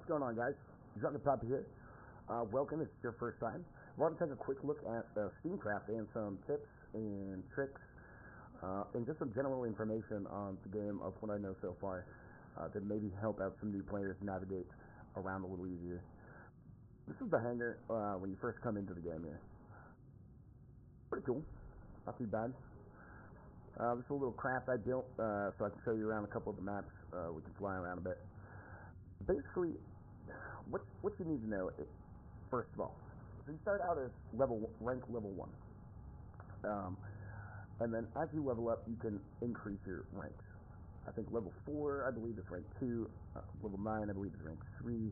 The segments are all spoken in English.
What's going on, guys? Drunken Puppet here. Uh, welcome if it's your first time. I want to take a quick look at uh, Steamcraft and some tips and tricks uh, and just some general information on the game of what I know so far uh, to maybe help out some new players navigate around a little easier. This is the hangar uh, when you first come into the game here. Pretty cool. Not too bad. Uh, this is a little craft I built uh, so I can show you around a couple of the maps. Uh, we can fly around a bit. Basically, what what you need to know is, first of all, so you start out as level rank level one, um, and then as you level up, you can increase your ranks. I think level four, I believe, is rank two. Uh, level nine, I believe, is rank three,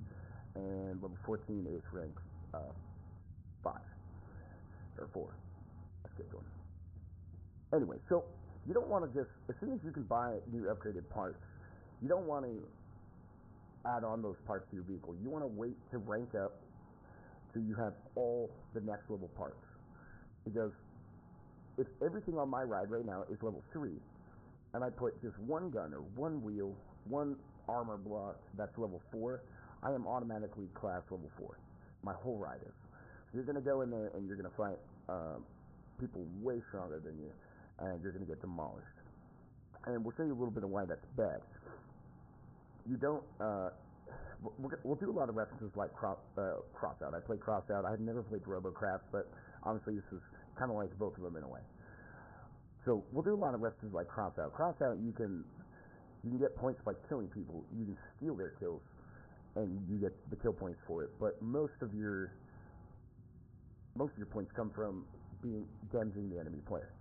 and level fourteen is rank uh, five or four. Let's get going. Anyway, so you don't want to just as soon as you can buy new upgraded parts, you don't want to add on those parts to your vehicle. You want to wait to rank up till you have all the next level parts. Because if everything on my ride right now is level 3, and I put just one gun or one wheel, one armor block that's level 4, I am automatically class level 4. My whole ride is. So you're going to go in there and you're going to fight um, people way stronger than you, and you're going to get demolished. And we'll show you a little bit of why that's bad you don't. Uh, we'll do a lot of references like cross, uh, Crossout. I played Crossout. I had never played RoboCraft, but honestly, this is kind of like both of them in a way. So we'll do a lot of references like Crossout. Crossout, you can you can get points by killing people. You can steal their kills, and you get the kill points for it. But most of your most of your points come from being damaging the enemy player,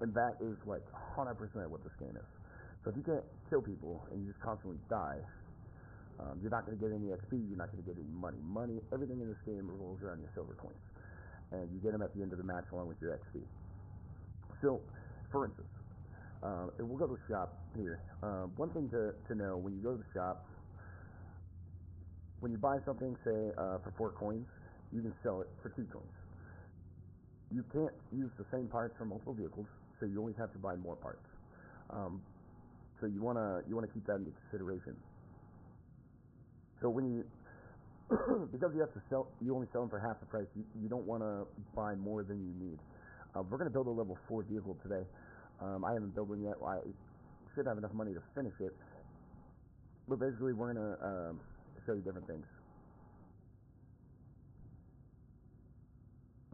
and that is like 100% what this game is. So if you can't kill people and you just constantly die, um, you're not going to get any XP. You're not going to get any money. Money, everything in this game revolves around your silver coins, and you get them at the end of the match along with your XP. So, for instance, uh, we'll go to the shop here. Uh, one thing to, to know when you go to the shop, when you buy something, say uh, for four coins, you can sell it for two coins. You can't use the same parts for multiple vehicles, so you always have to buy more parts. Um, so you wanna you wanna keep that into consideration. So when you because you have to sell, you only sell them for half the price. You, you don't want to buy more than you need. Uh, we're going to build a level four vehicle today. Um, I haven't built one yet. I should have enough money to finish it. But basically, we're going to um, show you different things.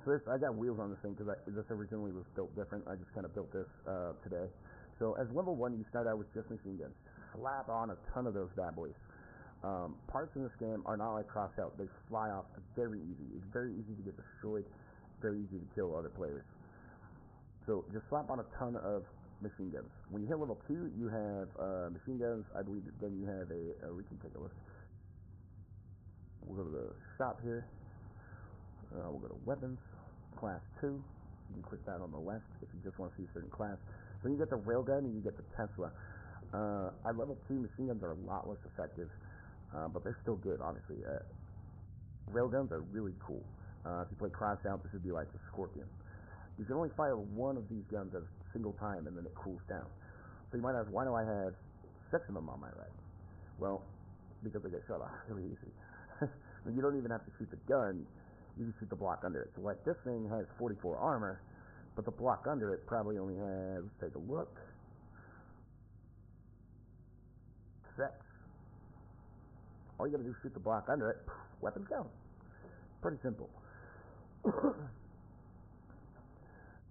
So this, I got wheels on this thing because this originally was built different. I just kind of built this uh, today. So as level one, you start out with just machine guns. Slap on a ton of those bad boys. Um, parts in this game are not like Crossout. They fly off very easy. It's very easy to get destroyed, very easy to kill other players. So just slap on a ton of machine guns. When you hit level 2, you have uh, machine guns. I believe then you have a, uh, we can take a look. We'll go to the shop here. Uh, we'll go to weapons, class 2. You can click that on the left if you just want to see a certain class. Then you get the railgun and you get the Tesla. Uh, at level 2, machine guns are a lot less effective, uh, but they're still good, obviously. Uh, railguns are really cool. Uh, if you play Crossout, this would be like the Scorpion. You can only fire one of these guns at a single time, and then it cools down. So you might ask, why do I have six of them on my ride? Well, because they get shot off really easy. you don't even have to shoot the gun, you can shoot the block under it. So like this thing has 44 armor, but the block under it probably only has, let's take a look, six. All you gotta do is shoot the block under it, weapons go. Pretty simple. but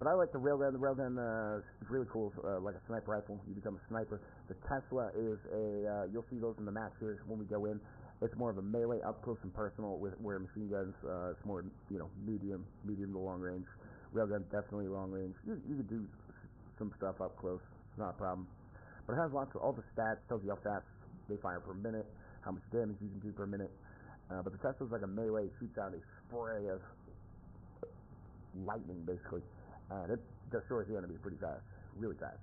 I like the railgun. The railgun uh, is really cool, uh, like a sniper rifle. You become a sniper. The Tesla is a, uh, you'll see those in the match here when we go in. It's more of a melee, up close and personal, with where machine guns, uh, it's more, you know, medium, medium to long range. Railgun definitely long range. You, you could do some stuff up close. It's not a problem. But it has lots of all the stats. Tells you how fast they fire per minute, how much damage you can do per minute. Uh, but the Tesla's like a melee. It shoots out a spray of lightning, basically, and it destroys the enemy pretty fast, really fast.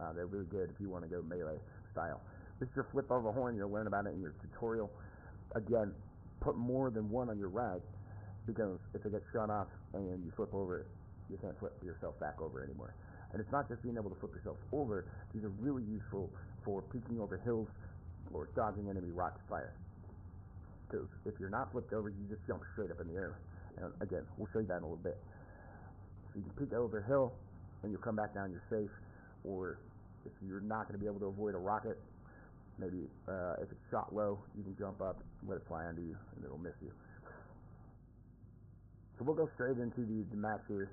Uh, they're really good if you want to go melee style. This is your flip over horn. You'll learn about it in your tutorial. Again, put more than one on your ride because if it gets shot off and you flip over, you can't flip yourself back over anymore. And it's not just being able to flip yourself over, these are really useful for peeking over hills or dodging enemy rocket fire. because if you're not flipped over, you just jump straight up in the air. And again, we'll show you that in a little bit. So you can peek over a hill, and you'll come back down, you're safe. Or if you're not going to be able to avoid a rocket, maybe uh, if it's shot low, you can jump up, let it fly under you, and it'll miss you. So we'll go straight into the, the here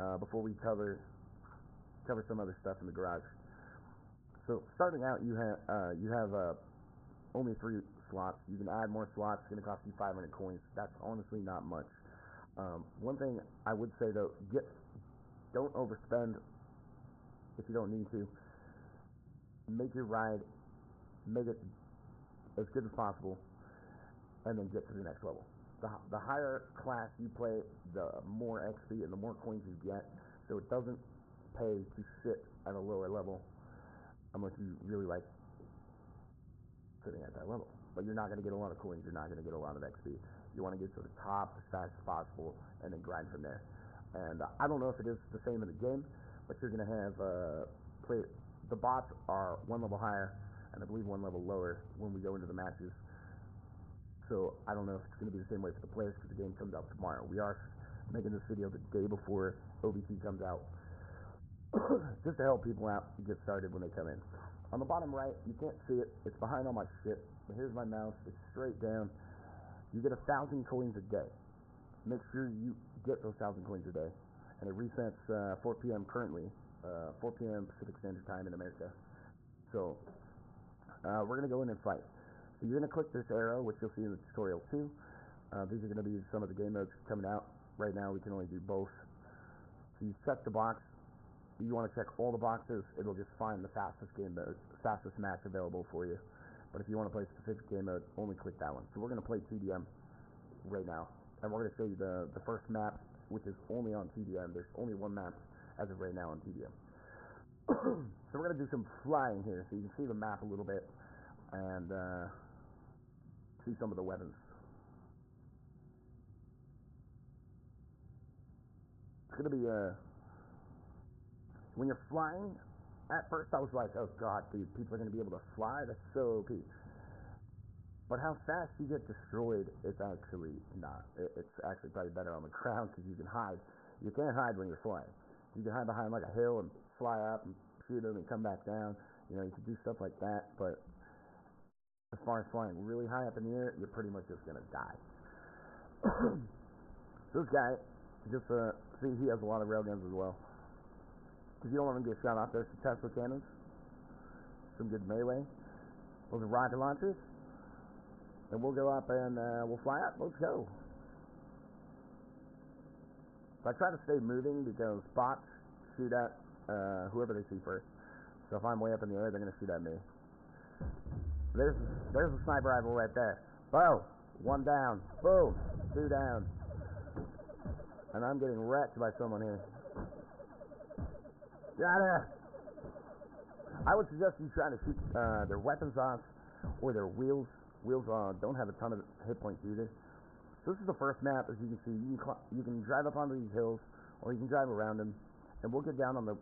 uh, before we cover cover some other stuff in the garage. So starting out, you have uh, you have uh, only three slots. You can add more slots. It's going to cost you 500 coins. That's honestly not much. Um, one thing I would say though, get don't overspend if you don't need to. Make your ride, make it as good as possible, and then get to the next level the, the higher class you play, the more XP and the more coins you get. So it doesn't pay to sit at a lower level unless you really like sitting at that level. But you're not going to get a lot of coins. You're not going to get a lot of XP. You want to get to the top as fast as possible and then grind from there. And uh, I don't know if it is the same in the game, but you're going to have uh, play. The bots are one level higher, and I believe one level lower when we go into the matches. So I don't know if it's going to be the same way for the players because the game comes out tomorrow. We are making this video the day before OBT comes out, just to help people out get started when they come in. On the bottom right, you can't see it. It's behind all my shit. But here's my mouse. It's straight down. You get a thousand coins a day. Make sure you get those thousand coins a day, and it resets uh, 4 p.m. currently, uh, 4 p.m. Pacific Standard Time in America. So uh, we're gonna go in and fight. So you're going to click this arrow, which you'll see in the tutorial too. Uh, these are going to be some of the game modes coming out. Right now we can only do both. So you check the box. You want to check all the boxes, it'll just find the fastest game mode, fastest match available for you. But if you want to play a specific game mode, only click that one. So we're going to play TDM right now. And we're going to show you the, the first map, which is only on TDM. There's only one map as of right now on TDM. so we're going to do some flying here, so you can see the map a little bit. And uh, see some of the weapons. It's gonna be uh when you're flying. At first, I was like, "Oh God, dude, people are gonna be able to fly. That's so OP." But how fast you get destroyed, it's actually not. It's actually probably better on the ground because you can hide. You can't hide when you're flying. You can hide behind like a hill and fly up and shoot them and come back down. You know, you can do stuff like that, but as far as flying really high up in the air, you're pretty much just gonna die. this guy, just uh, see, he has a lot of railguns as well. Because you don't want to get shot off. there. some Tesla cannons, some good melee. Those are rocket launchers. And we'll go up and uh, we'll fly up. Let's go. So I try to stay moving because bots shoot at uh, whoever they see first. So if I'm way up in the air, they're to shoot at me. There's there's a sniper rifle right there. Boom. One down. Boom. Two down. And I'm getting wrecked by someone here. Got it. I would suggest you try to shoot uh, their weapons off or their wheels. Wheels uh, don't have a ton of hit points either. So this is the first map, as you can see. You can you can drive up onto these hills, or you can drive around them, and we'll get down on the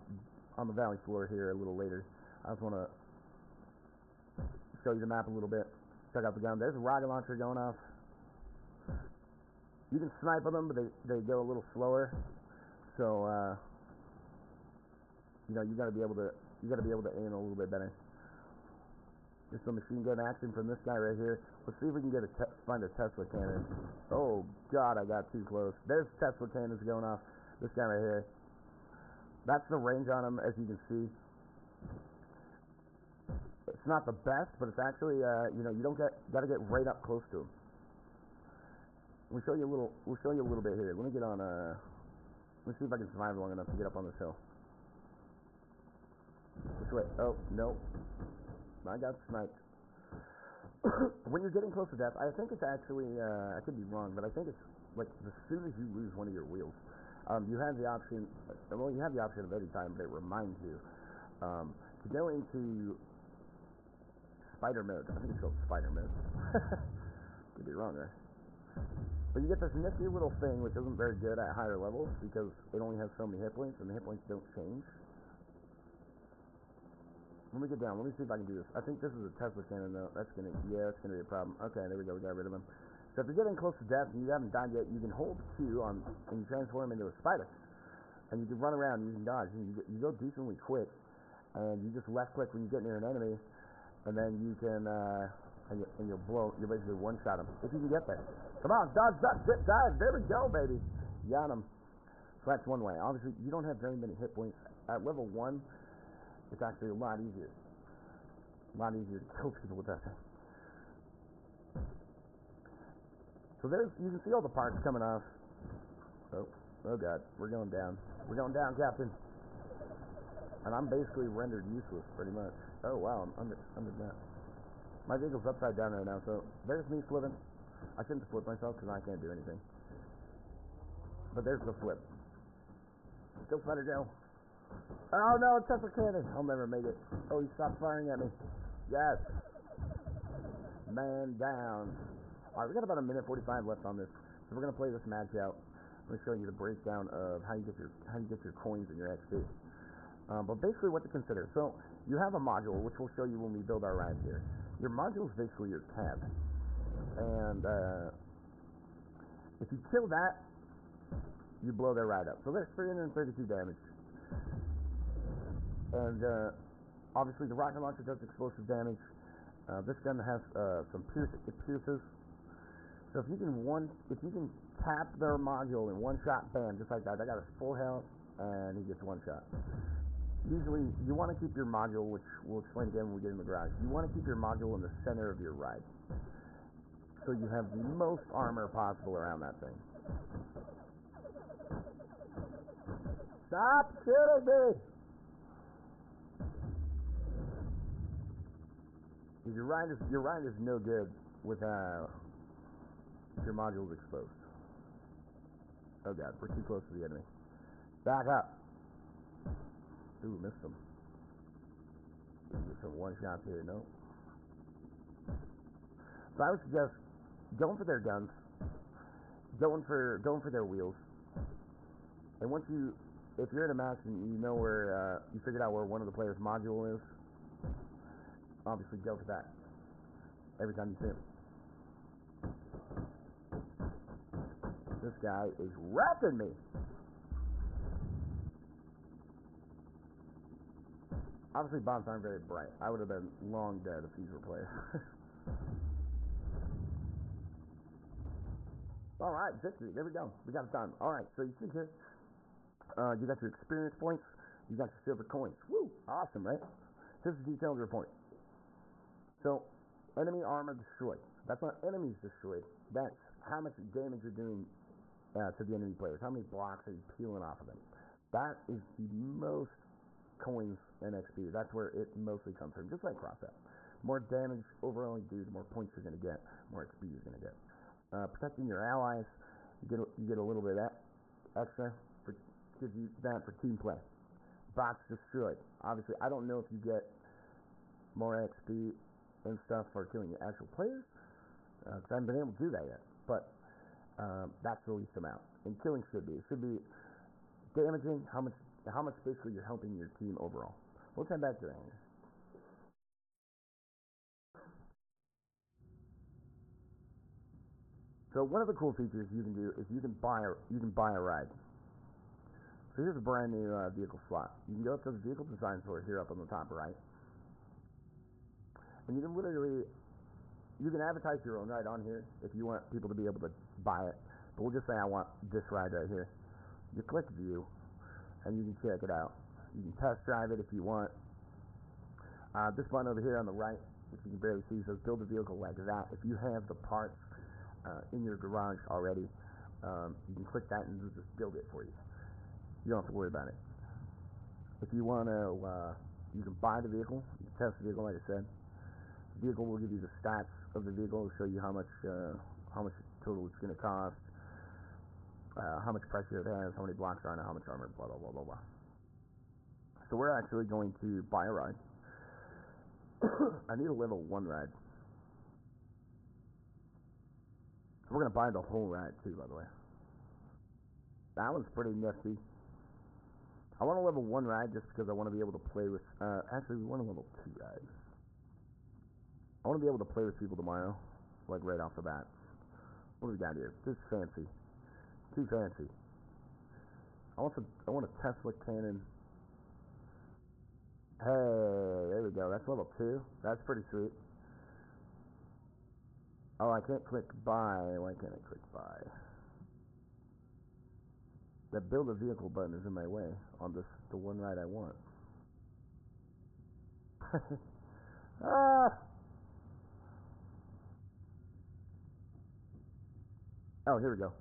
on the valley floor here a little later. I just want to show you the map a little bit. Check out the gun. There's a rocket launcher going off. You can snipe on them, but they, they go a little slower. So, uh, you know, you gotta be able to, you gotta be able to aim a little bit better. Just some machine gun action from this guy right here. Let's see if we can get a find a Tesla cannon. Oh God, I got too close. There's Tesla cannons going off. This guy right here. That's the range on him, as you can see it's not the best, but it's actually uh, you know you don't get got to get right up close to them. We'll show you a little. We'll show you a little bit here. Let me get on. Uh, let's see if I can survive long enough to get up on this hill. This way. Oh no, I got sniped. when you're getting close to death, I think it's actually. Uh, I could be wrong, but I think it's like as soon as you lose one of your wheels, um, you have the option. Well, you have the option of any time, but it reminds you um, to go into spider mode. I think it's called spider mode. Could be wrong there. But you get this nifty little thing, which isn't very good at higher levels because it only has so many hit points, and the hit points don't change. Let me get down. Let me see if I can do this. I think this is a Tesla cannon, though. That's gonna, yeah, that's gonna be a problem. Okay, there we go. We got rid of him. So if you're getting close to death and you haven't died yet, you can hold Q on and you transform into a spider, and you can run around and you can dodge. And you, you go decently quick, and you just left click when you get near an enemy, and then you can uh, and, you, and you'll blow. You basically one shot him if you can get there. Come on, dodge, duck, dip, dive. There we go, baby. Got him. So that's one way. Obviously, you don't have very many hit points at level one it's actually a lot easier. A lot easier to kill people with that. So there's, you can see all the parts coming off. Oh, oh god, we're going down. We're going down, Captain. And I'm basically rendered useless, pretty much. Oh wow, I'm under, under that. My vehicle's upside down right now, so there's me flipping. I shouldn't flip myself because I can't do anything. But there's the flip. Still better go. Oh no, it's Tesla cannon. I'll never make it. Oh, he stopped firing at me. Yes. Man down. Alright, we got about a minute 45 left on this. So we're gonna play this match out. I'm gonna show you the breakdown of how you get your how you get your coins and your XP. Um, but basically what to consider. So you have a module, which we'll show you when we build our ride here. Your module is basically your cab. And uh, if you kill that, you blow their ride up. So that's 332 damage. And uh, obviously the rocket launcher does explosive damage. Uh, this gun has uh, some pierce it pierces. So if you can one if you can tap their module in one shot, bam, just like that. I got a full health and he gets one shot. Usually you want to keep your module, which we'll explain again when we get in the garage. You want to keep your module in the center of your ride. So you have the most armor possible around that thing. Stop shooting me! Your ride is your ride is no good without your modules exposed. Oh god, we're too close to the enemy. Back up. Ooh, missed him. Get some one shots here, no. So I would suggest going for their guns, going for going for their wheels, and once you, if you're in a match and you know where uh, you figured out where one of the players' module is, obviously go for that every time you see him. This guy is wrecking me. Obviously, bombs aren't very bright. I would have been long dead if these were players. All right, victory. There we go. We got it done. All right, so you see here, uh, you got your experience points. You got your silver coins. Woo! Awesome, right? Here's the detailed report. So, enemy armor destroyed. That's not enemies destroyed. That's how much damage you're doing uh, to the enemy players. How many blocks are you peeling off of them? That is the most coins and XP. That's where it mostly comes from. Just like Crossout. More damage overall you do, the more points you're going to get, more XP you're going to get. Uh, protecting your allies, you get you get a little bit of that extra for gives you that for team play. Bots destroyed. Obviously, I don't know if you get more XP and stuff for killing the actual players, uh, I haven't been able to do that yet. But um, that's the least amount. And killing should be. It should be damaging how much how much basically you're helping your team overall. We'll come back to that. So one of the cool features you can do is you can buy a you can buy a ride. So here's a brand new uh, vehicle slot. You can go up to the vehicle design store here up on the top right and you can literally you can advertise your own ride on here if you want people to be able to buy it. But we'll just say I want this ride right here. You click view, and you can check it out. You can test drive it if you want. Uh, this button over here on the right, which you can barely see, says build a vehicle like that. If you have the parts uh, in your garage already, um, you can click that and it'll just build it for you. You don't have to worry about it. If you want to, uh, you can buy the vehicle, you can test the vehicle like I said The vehicle will give you the stats of the vehicle, show you how much uh, how much total it's going to cost, uh, how much pressure it has, how many blocks are on it, how much armor, blah blah blah blah blah. So we're actually going to buy a ride. I need a level one ride. We're going to buy the whole ride too, by the way. That one's pretty nifty. I want to level one ride just because I want to be able to play with. Uh, actually, we want to level two ride. I want to be able to play with people tomorrow, like right off the bat. What do we got here? This is fancy. Too fancy. I want to. I want a Tesla cannon. Hey, there we go. That's level two. That's pretty sweet. Oh, I can't click buy. Why can't I click buy? The build a vehicle button is in my way on this the one ride I want. ah! Oh, here we go.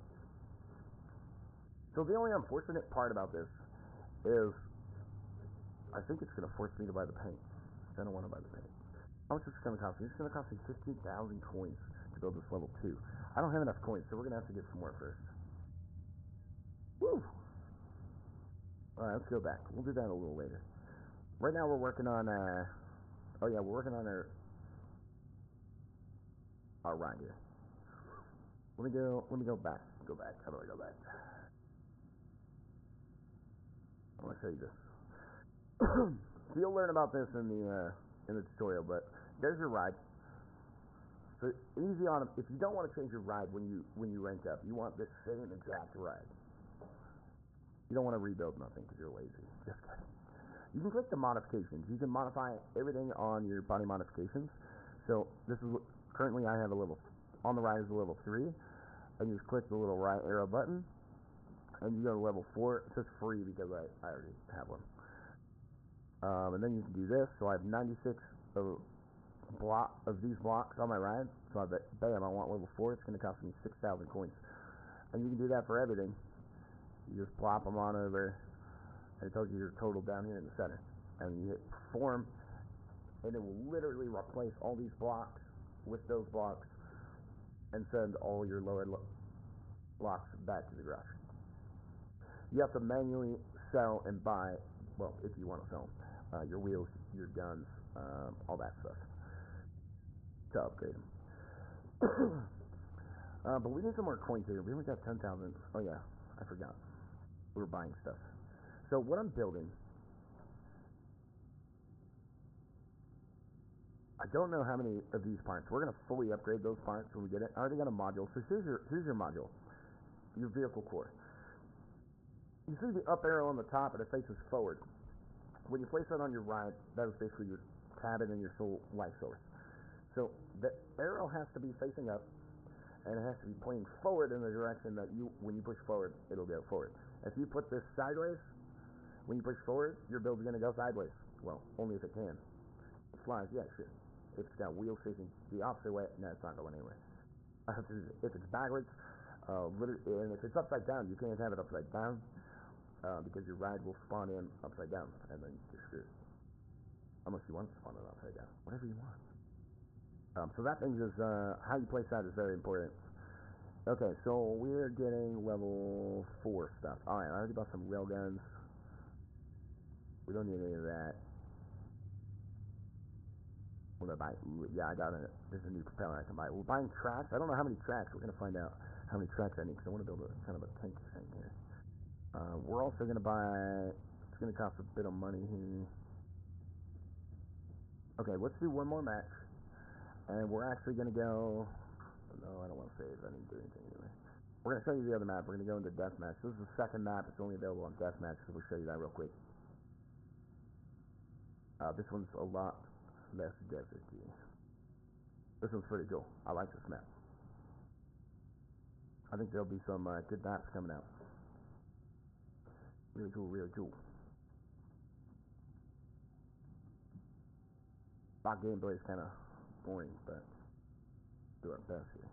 So the only unfortunate part about this is I think it's going to force me to buy the paint. I don't want to buy the paint. How much is this going to cost me? It's going to cost me 15,000 coins to build this level 2. I don't have enough coins, so we're going to have to get some more first. Woo! Alright, let's go back. We'll do that a little later. Right now we're working on, uh, oh yeah, we're working on our, our ride here. Let me go, let me go back. Go back. How do I go back? I want to show you this. so you'll learn about this in the, uh, in the tutorial, but there's your ride. So easy on if you don't want to change your ride when you when you rank up, you want the same exact ride. You don't want to rebuild nothing because you're lazy. Just kidding. You can click the modifications. You can modify everything on your body modifications. So this is what, currently I have a level on the right is a level three, and you just click the little right arrow button, and you go to level four. It says free because I, I already have one. Um, and then you can do this. So I have 96 of block of these blocks on my ride. So I bet, bam, I want level four. It's going to cost me 6,000 coins, and you can do that for everything. You just plop them on over. And it tells you your total down here in the center. And you hit perform, and it will literally replace all these blocks with those blocks and send all your lower lo blocks back to the garage. You have to manually sell and buy, well, if you want to sell them, uh, your wheels, your guns, um, all that stuff to upgrade them. uh, but we need some more coins here. We only got 10,000. Oh, yeah, I forgot we are buying stuff. So what I'm building, I don't know how many of these parts. We're going to fully upgrade those parts when we get it. I already got a module. So here's your here's your module, your vehicle core. You see the up arrow on the top, and it faces forward. When you place that on your ride, that is basically your cabin and your soul life source. So the arrow has to be facing up, and it has to be pointing forward in the direction that you, when you push forward, it'll go forward. If you put this sideways, when you push forward, your build's going to go sideways. Well, only if it can. It flies, yeah, sure. If it's got wheels facing the opposite way, no, it's not going anywhere. if it's backwards, uh, and if it's upside down, you can't have it upside down uh, because your ride will spawn in upside down, and then you're screwed. Unless you want to spawn it upside down, whatever you want. Um, so that thing is uh, how you place that is very important. Okay, so we're getting level 4 stuff. Alright, I already bought some railguns. We don't need any of that. What did I buy? Ooh, yeah, I got a, there's a new propeller I can buy. We're buying tracks. I don't know how many tracks. We're going to find out how many tracks I need because I want to build a kind of a tank thing. Uh, we're also going to buy, it's going to cost a bit of money here. Okay, let's do one more match. And we're actually going to go no, I don't want to save. I didn't do anything anyway. We're going to show you the other map. We're going to go into Deathmatch. This is the second map. It's only available on Deathmatch, so we'll show you that real quick. Uh, this one's a lot less deserty. This one's pretty cool. I like this map. I think there'll be some uh, good maps coming out. Cool. Bot gameplay is kind of boring, but do our best here.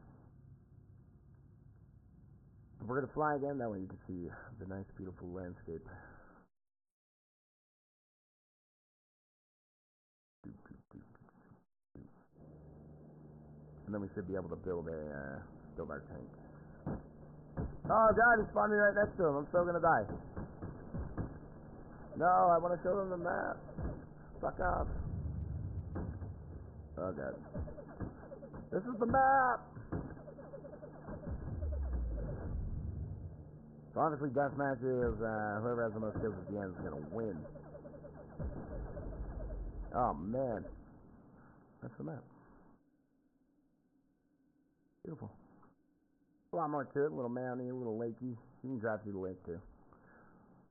We're going to fly again, that way you can see the nice, beautiful landscape. And then we should be able to build a uh, build our tank. Oh god, he's spawned me right next to him. I'm still gonna die. No, I want to show them the map. Fuck off. Oh god. This is the map. So obviously, deathmatch is uh, whoever has the most kills at the end is gonna win. Oh man, that's the map. Beautiful. A lot more to it. A little mounty, a little lakey. You can drive through the lake too.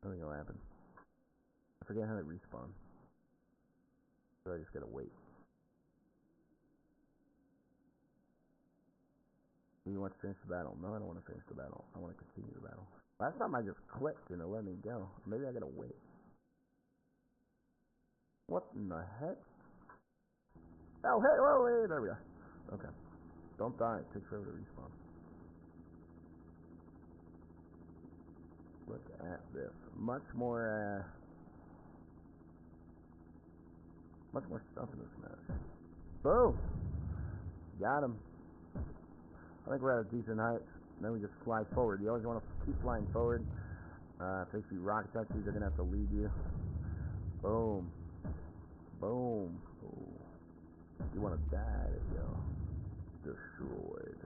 I think it'll happen. I forget how they respawn. So I just gotta wait. Do you want to finish the battle? No, I don't want to finish the battle. I want to continue the battle. Last time I just clicked and it let me go. Maybe I gotta wait. What in the heck? Oh, hey, oh, hey, there we go. Okay. Don't die. It takes forever to respawn. Look at this. Much more, uh, much more stuff in this match. Boom! Got him. I think we're at a decent height. Then we just fly forward. You always want to keep flying forward. Uh, if they see rocket taxis, they're going to have to lead you. Boom. Boom. Ooh. You want to die, you go. Destroyed.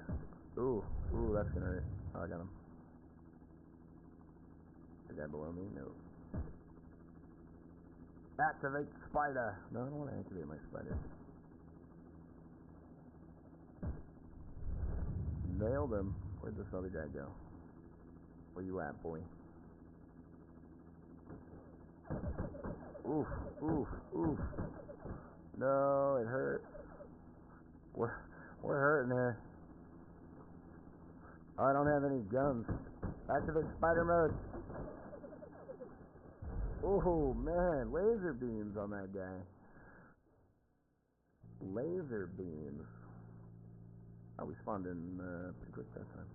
Ooh. Ooh, that's going to hurt. Oh, I got him. The guy below me? No. Activate spider. No, I don't want to activate my spider. Nailed him. Where'd this other guy go? Where you at, boy? Oof, oof, oof. No, it hurt. We're, we're hurting here. I don't have any guns. Activate spider mode. Oh man, laser beams on that guy. Laser beams. Oh, we spawned in uh, pretty quick that time.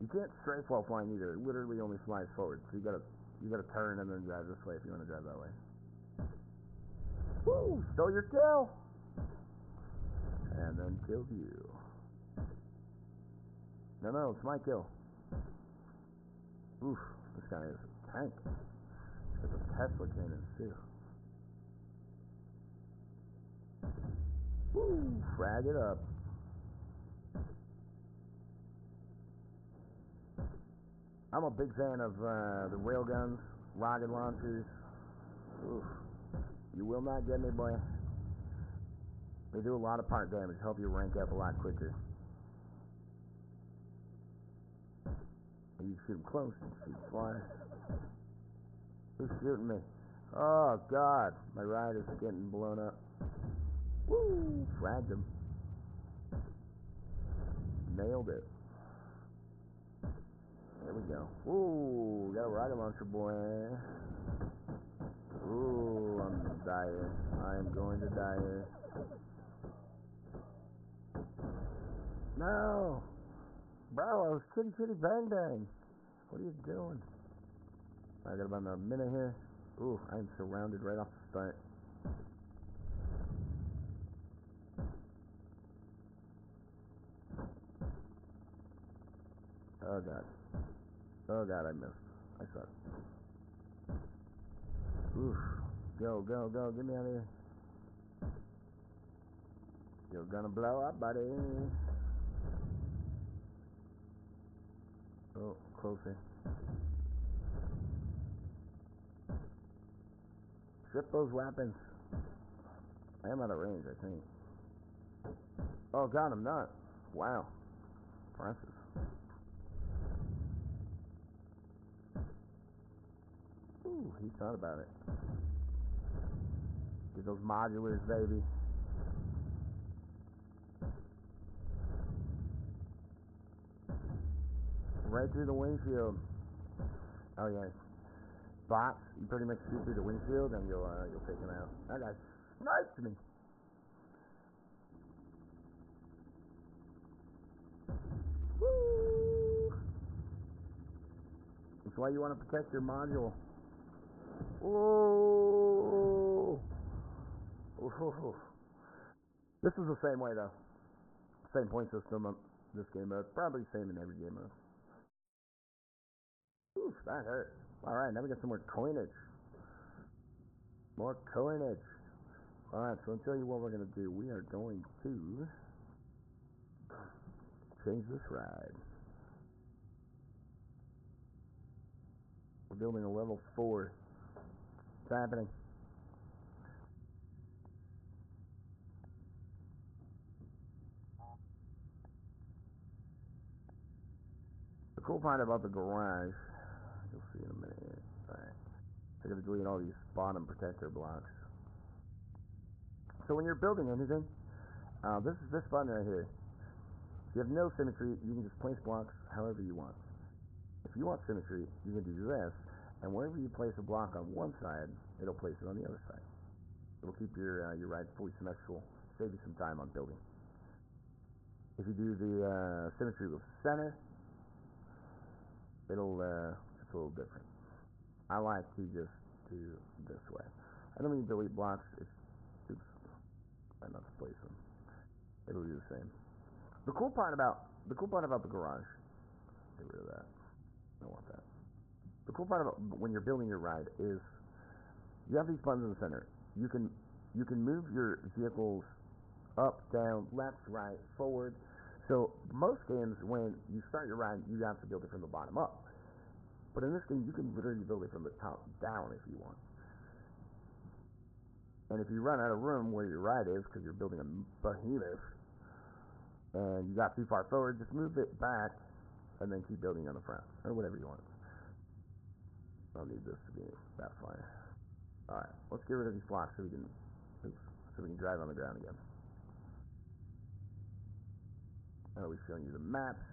You can't strafe while flying either. It literally only flies forward. So you gotta you gotta turn and then drive this way if you want to drive that way. Woo! Stole your kill! And then killed you. No, no, it's my kill. Oof, this guy is a tank. He's a Tesla cannon too. Woo! Frag it up. I'm a big fan of uh, the railguns, rocket launchers. Oof. You will not get me, boy. They do a lot of part damage, help you rank up a lot quicker. And you shoot them close, shoot far. Who's shooting me? Oh, God. My ride is getting blown up. Woo! Fragged him. Nailed it. There we go. Ooh, got a rocket launcher, boy. Ooh, I'm dying. I am going to die here. No! Bro, I was kitty kitty bang bang. What are you doing? I got about a minute here. Ooh, I am surrounded right off the start. Oh god. Oh god, I missed. I suck. Oof. Go, go, go. Get me out of here. You're gonna blow up, buddy. Oh, closer. Strip those weapons. I am out of range, I think. Oh god, I'm not. Wow. Impressive. Ooh, he thought about it. Get those modulars, baby. Right through the windshield. Oh yeah. Box, you pretty much shoot through the windshield and you'll uh, you'll take him out. That guy sniped me. Woo! That's why you want to protect your module. Ooh. This is the same way though. Same point system of this game mode. Probably same in every game mode. Oof, that hurt. Alright, now we got some more coinage. More coinage. Alright, so I'll tell you what we're gonna do. We are going to change this ride. We're building a level four. It's happening. The cool part about the garage, you'll see in a minute here. Alright. I gotta delete all these bottom protector blocks. So when you're building anything, uh, this is this button right here. If you have no symmetry, you can just place blocks however you want. If you want symmetry, you can do this, and wherever you place a block on one side, it'll place it on the other side. It'll keep your uh, your ride fully symmetrical, save you some time on building. If you do the uh, symmetry with center, it'll uh, it's a little different. I like to just do this way. I don't mean delete blocks. It's, oops, I not to place them. It'll do the same. The cool part about the cool part about the garage. Get rid of that. I don't want that. The cool part about when you're building your ride is you have these buttons in the center. You can you can move your vehicles up, down, left, right, forward. So most games, when you start your ride, you have to build it from the bottom up. But in this game, you can literally build it from the top down if you want. And if you run out of room where your ride is because you're building a behemoth, and you got too far forward, just move it back, and then keep building on the front or whatever you want. I don't need this to be that far. All right, let's get rid of these blocks so we can so we can drive on the ground again. Now we've shown you the maps.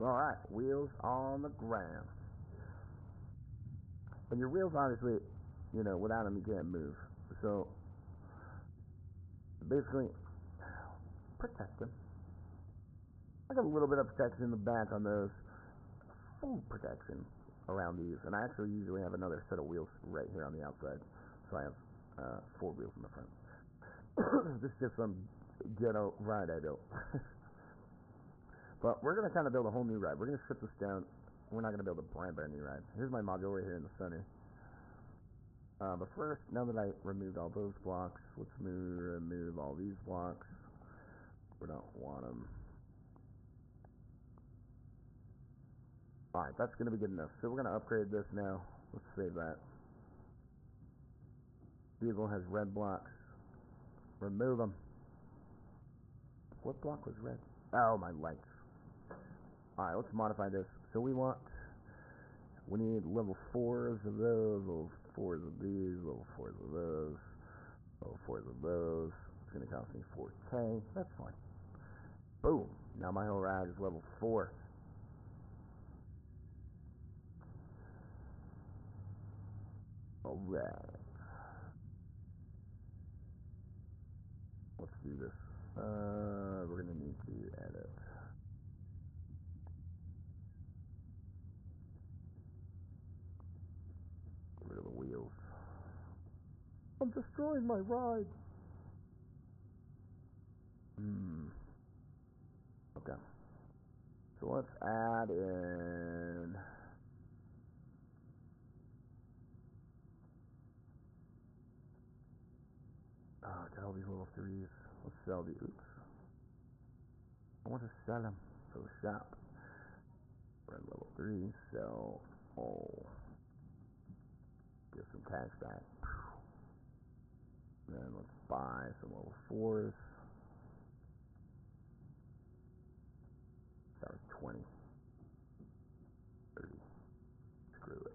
All right, wheels on the ground. And your wheels, obviously, you know, without them you can't move. So basically, protect them. I got a little bit of protection in the back on those. Full protection around these, and I actually usually have another set of wheels right here on the outside, so I have uh, four wheels in the front. this is just some ghetto ride I built. but we're gonna kind of build a whole new ride. We're gonna strip this down. We're not gonna build a brand brand new ride. Here's my module right here in the center. Uh, but first, now that I removed all those blocks, let's move, remove all these blocks. We don't want them. Alright, that's going to be good enough. So we're going to upgrade this now. Let's save that. Vehicle has red blocks. Remove them. What block was red? Oh, my lights. Alright, let's modify this. So we want, we need level 4s of those, level 4s of these, level 4s of those, level 4s of those. It's going to cost me 4k. That's fine. Boom. Now my whole ride is level 4. Alright. Let's do this. Uh, we're need to edit. Get rid of the wheels. I'm destroying my ride. Hmm. Okay. So let's add in. Oh, I got all these little threes. Let's sell the. Oops. I want to sell them for the shop. At level three, so oh, get some cash back. Then let's buy some level fours. That was 20. 30. Screw it.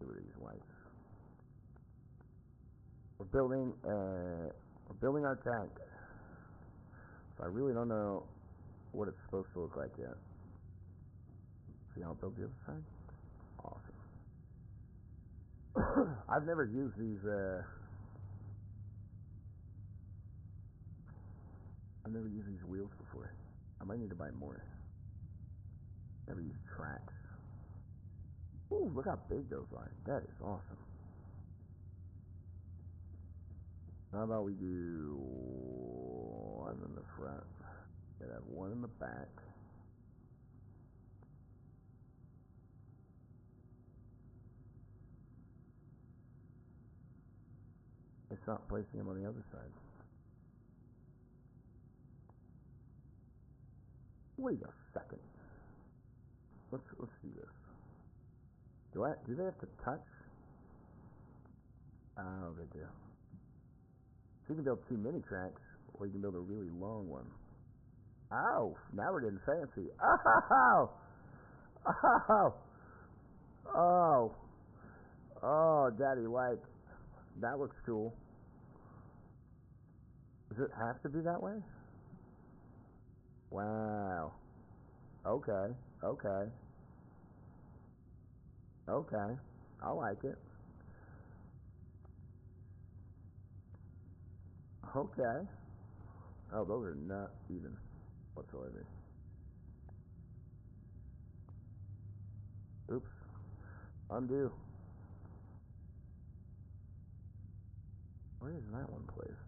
Get rid of these lights. We're building, uh, we're building our tank. So I really don't know what it's supposed to look like yet. See how it built the other side? I've never used these, uh, I've never used these wheels before. I might need to buy more. Never used tracks. Ooh, look how big those are. That is awesome. How about we do one in the front? Gotta have one in the back. Stop placing them on the other side. Wait a second. Let's let's do this. Do I do they have to touch? Oh, they do. So you can build two mini tracks, or you can build a really long one. Oh, now we're getting fancy. Oh, oh, oh, oh, Daddy, like that looks cool. Does it have to be that way? Wow. Okay. Okay. Okay. I like it. Okay. Oh, those are not even whatsoever. Oops. Undo. Where is that one placed?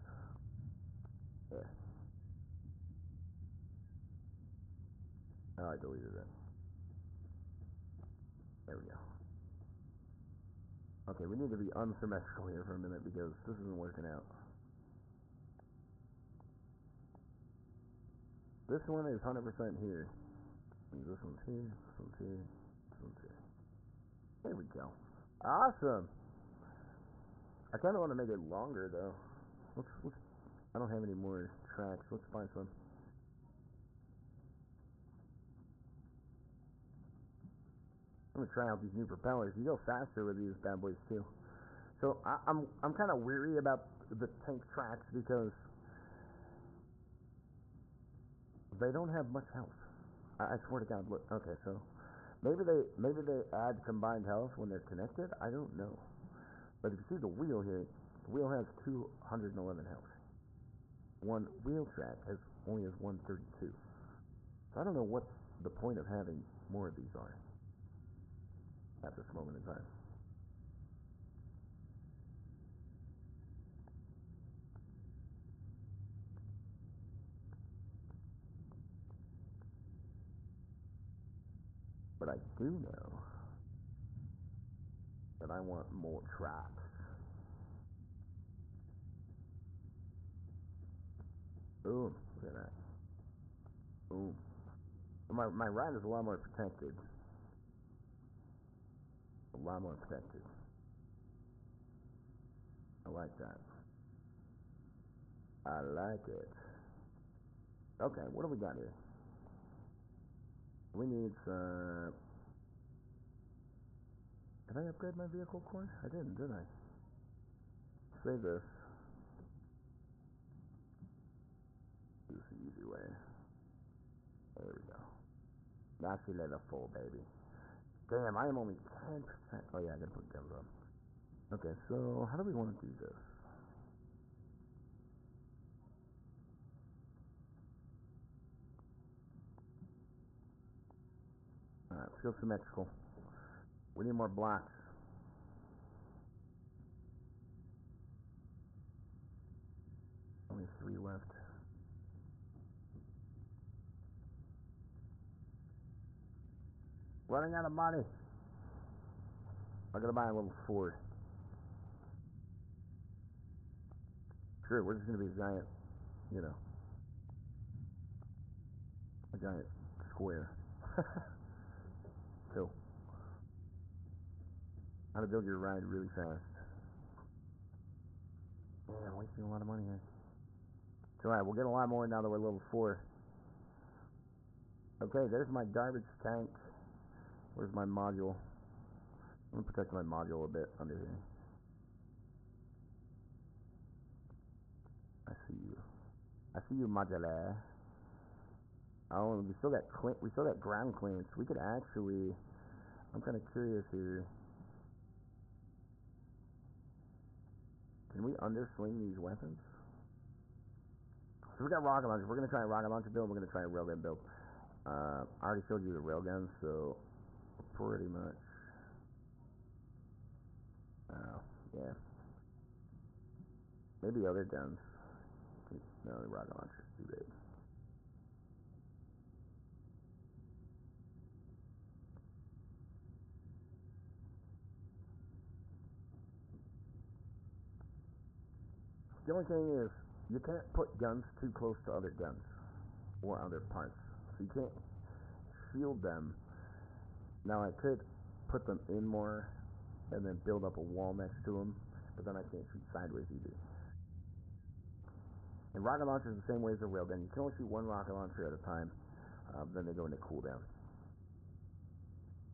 Yeah. I deleted it. There we go. Okay, we need to be unsymmetrical here for a minute because this isn't working out. This one is 100% here. This one's here, this one's here, this one's here. There we go. Awesome! I kind of want to make it longer though. Let's, let's, I don't have any more tracks. Let's find some. I'm gonna try out these new propellers. You go faster with these bad boys too. So I, I'm I'm kind of weary about the tank tracks because they don't have much health. I, I swear to God. Look, okay, so maybe they maybe they add combined health when they're connected. I don't know. But if you see the wheel here, the wheel has 211 health. One wheel track has only has 132. So I don't know what the point of having more of these are at this moment in time. But I do know that I want more tracks. Boom, look at that. Boom. My, my ride is a lot more protected a lot more protected. I like that. I like it. Okay, what do we got here? We need some. Did I upgrade my vehicle core? I didn't, did I? Save this. Use the easy way. There we go. Now she it full, baby. Damn, I am only 10%. Oh, yeah, I gotta put guns on. Okay, so how do we want to do this? Alright, let's go symmetrical. We need more blocks. Only three left. Running out of money. I'm gonna buy a little Ford. Sure, we're just gonna be a giant, you know, a giant square. cool. How to build your ride really fast. Yeah, I'm wasting a lot of money here. It's alright, we'll get a lot more now that we're level 4. Okay, there's my garbage tank. Where's my module? I'm gonna protect my module a bit under here. I see you. I see you, modular. Oh, we still got. We still got ground clearance. We could actually. I'm kind of curious here. Can we underswing these weapons? So we got rocket launcher. We're gonna try a rocket launcher build. We're gonna try a railgun build. Uh, I already showed you the railgun, so pretty much. Oh, yeah. Maybe other guns. No, the rocket launcher's too big. The only thing is, you can't put guns too close to other guns or other parts. So you can't shield them. Now I could put them in more and then build up a wall next to them, but then I can't shoot sideways either. And rocket launchers the same way as a railgun. You can only shoot one rocket launcher at a time. Um, then they go into cooldown.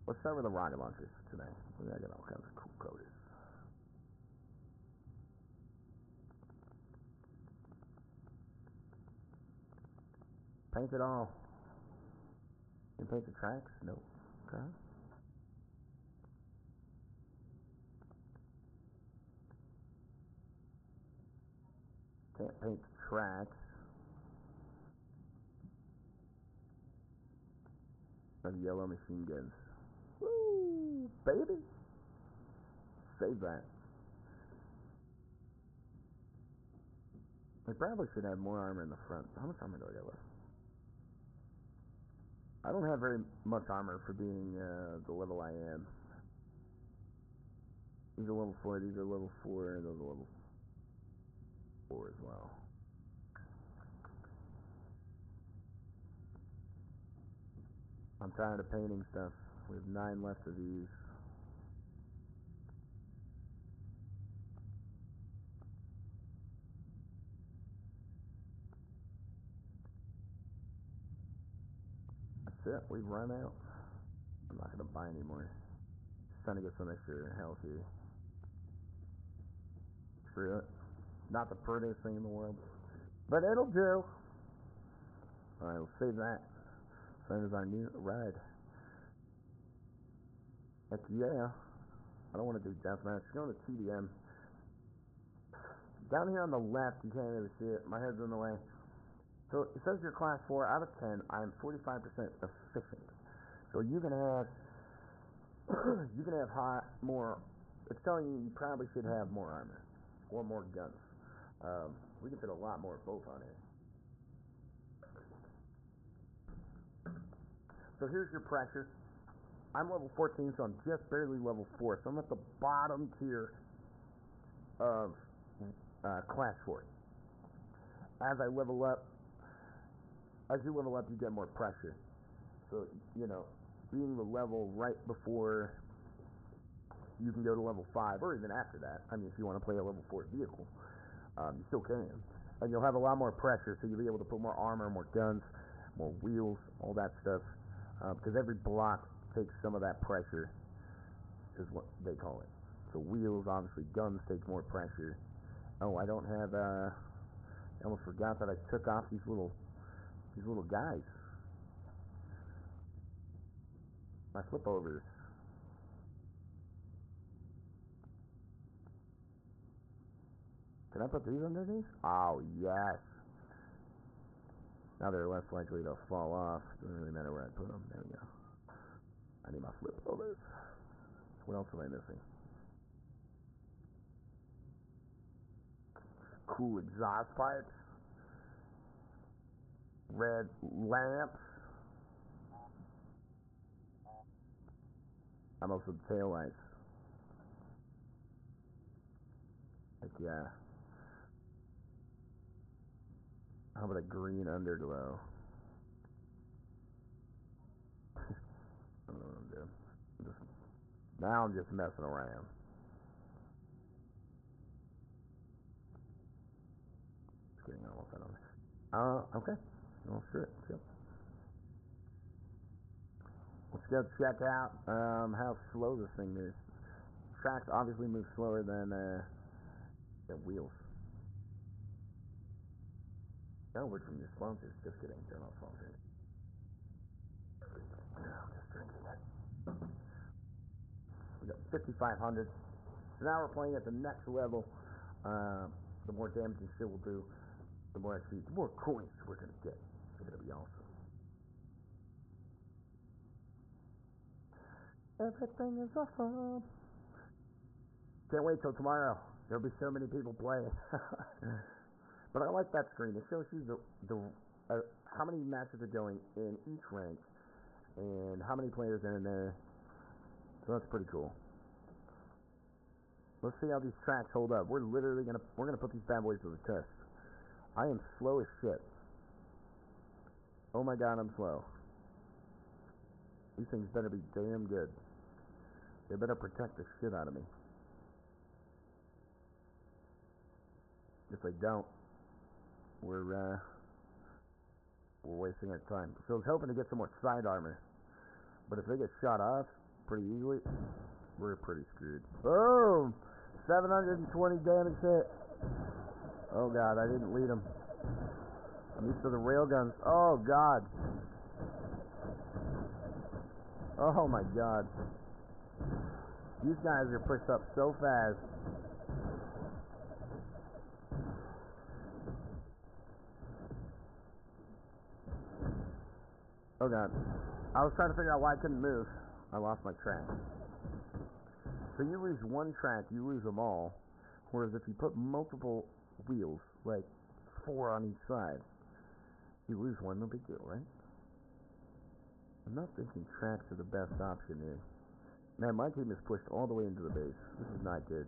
Let's start with the rocket launchers today. I got all kinds of cool colors. Paint it all. You paint the tracks? No. Okay. Can't paint the tracks. Of yellow machine guns. Woo, baby. Save that. They probably should have more armor in the front. How much armor do I left? I don't have very much armor for being uh, the level I am. These are level 4, these are level 4, and those are level 4 as well. I'm tired of painting stuff. We have nine left of these. That's it. We've run out. I'm not going to buy anymore. Just trying to get some extra health here. Screw it. Not the prettiest thing in the world. But it'll do. Alright, we'll save that. Same as our new ride. Heck yeah. I don't want to do deathmatch. Go to TDM. Down here on the left, you can't really see it. My head's in the way. So it says you're class 4 out of 10. I am 45% efficient. So you can have you can have high, more. It's telling you you probably should have more armor or more guns. Um, we can fit a lot more both on here. So here's your pressure. I'm level 14, so I'm just barely level 4. So I'm at the bottom tier of uh, class 4. As I level up, as you level up, you get more pressure. So, you know, being the level right before you can go to level 5, or even after that, I mean, if you want to play a level 4 vehicle, um, you still can. And you'll have a lot more pressure, so you'll be able to put more armor, more guns, more wheels, all that stuff. Because uh, every block takes some of that pressure, is what they call it. So wheels, obviously, guns take more pressure. Oh, I don't have. Uh, I almost forgot that I took off these little these little guys. My flip overs. Can I put these underneath? Oh, yes. Now they're less likely to fall off. Doesn't really matter where I put them. There we go. I need my flip overs. What else am I missing? Cool exhaust pipes. Red lamps. I'm also tail lights. Yeah. How about a green underglow? I don't know what I'm doing. Just, now I'm just messing around. Just kidding, I don't want that on there. Uh, okay. Well, sure. Yep. Let's go check out um, how slow this thing moves. Tracks obviously move slower than uh, the wheels. No word from your sponsors. Just kidding. They're not sponsored. No, just drinking it. We got 5,500. So now we're playing at the next level. Uh, the more damage and shit we'll do, the more actually, the more coins we're gonna get. It's gonna be awesome. Everything is awesome. Can't wait till tomorrow. There'll be so many people playing. but I like that screen. It shows you the the uh, how many matches are going in each rank and how many players are in there. So that's pretty cool. Let's see how these tracks hold up. We're literally gonna we're gonna put these bad boys to the test. I am slow as shit. Oh my god, I'm slow. These things better be damn good. They better protect the shit out of me. If they don't, we're uh, we're wasting our time. So I was hoping to get some more side armor, but if they get shot off pretty easily, we're pretty screwed. Boom! 720 damage hit. Oh god, I didn't lead him. I'm used to the railguns. Oh god. Oh my god. These guys are pushed up so fast. Oh god. I was trying to figure out why I couldn't move. I lost my track. So you lose one track, you lose them all. Whereas if you put multiple wheels, like four on each side, you lose one, no big deal, right? I'm not thinking tracks are the best option here. Man, my team is pushed all the way into the base. This is not good.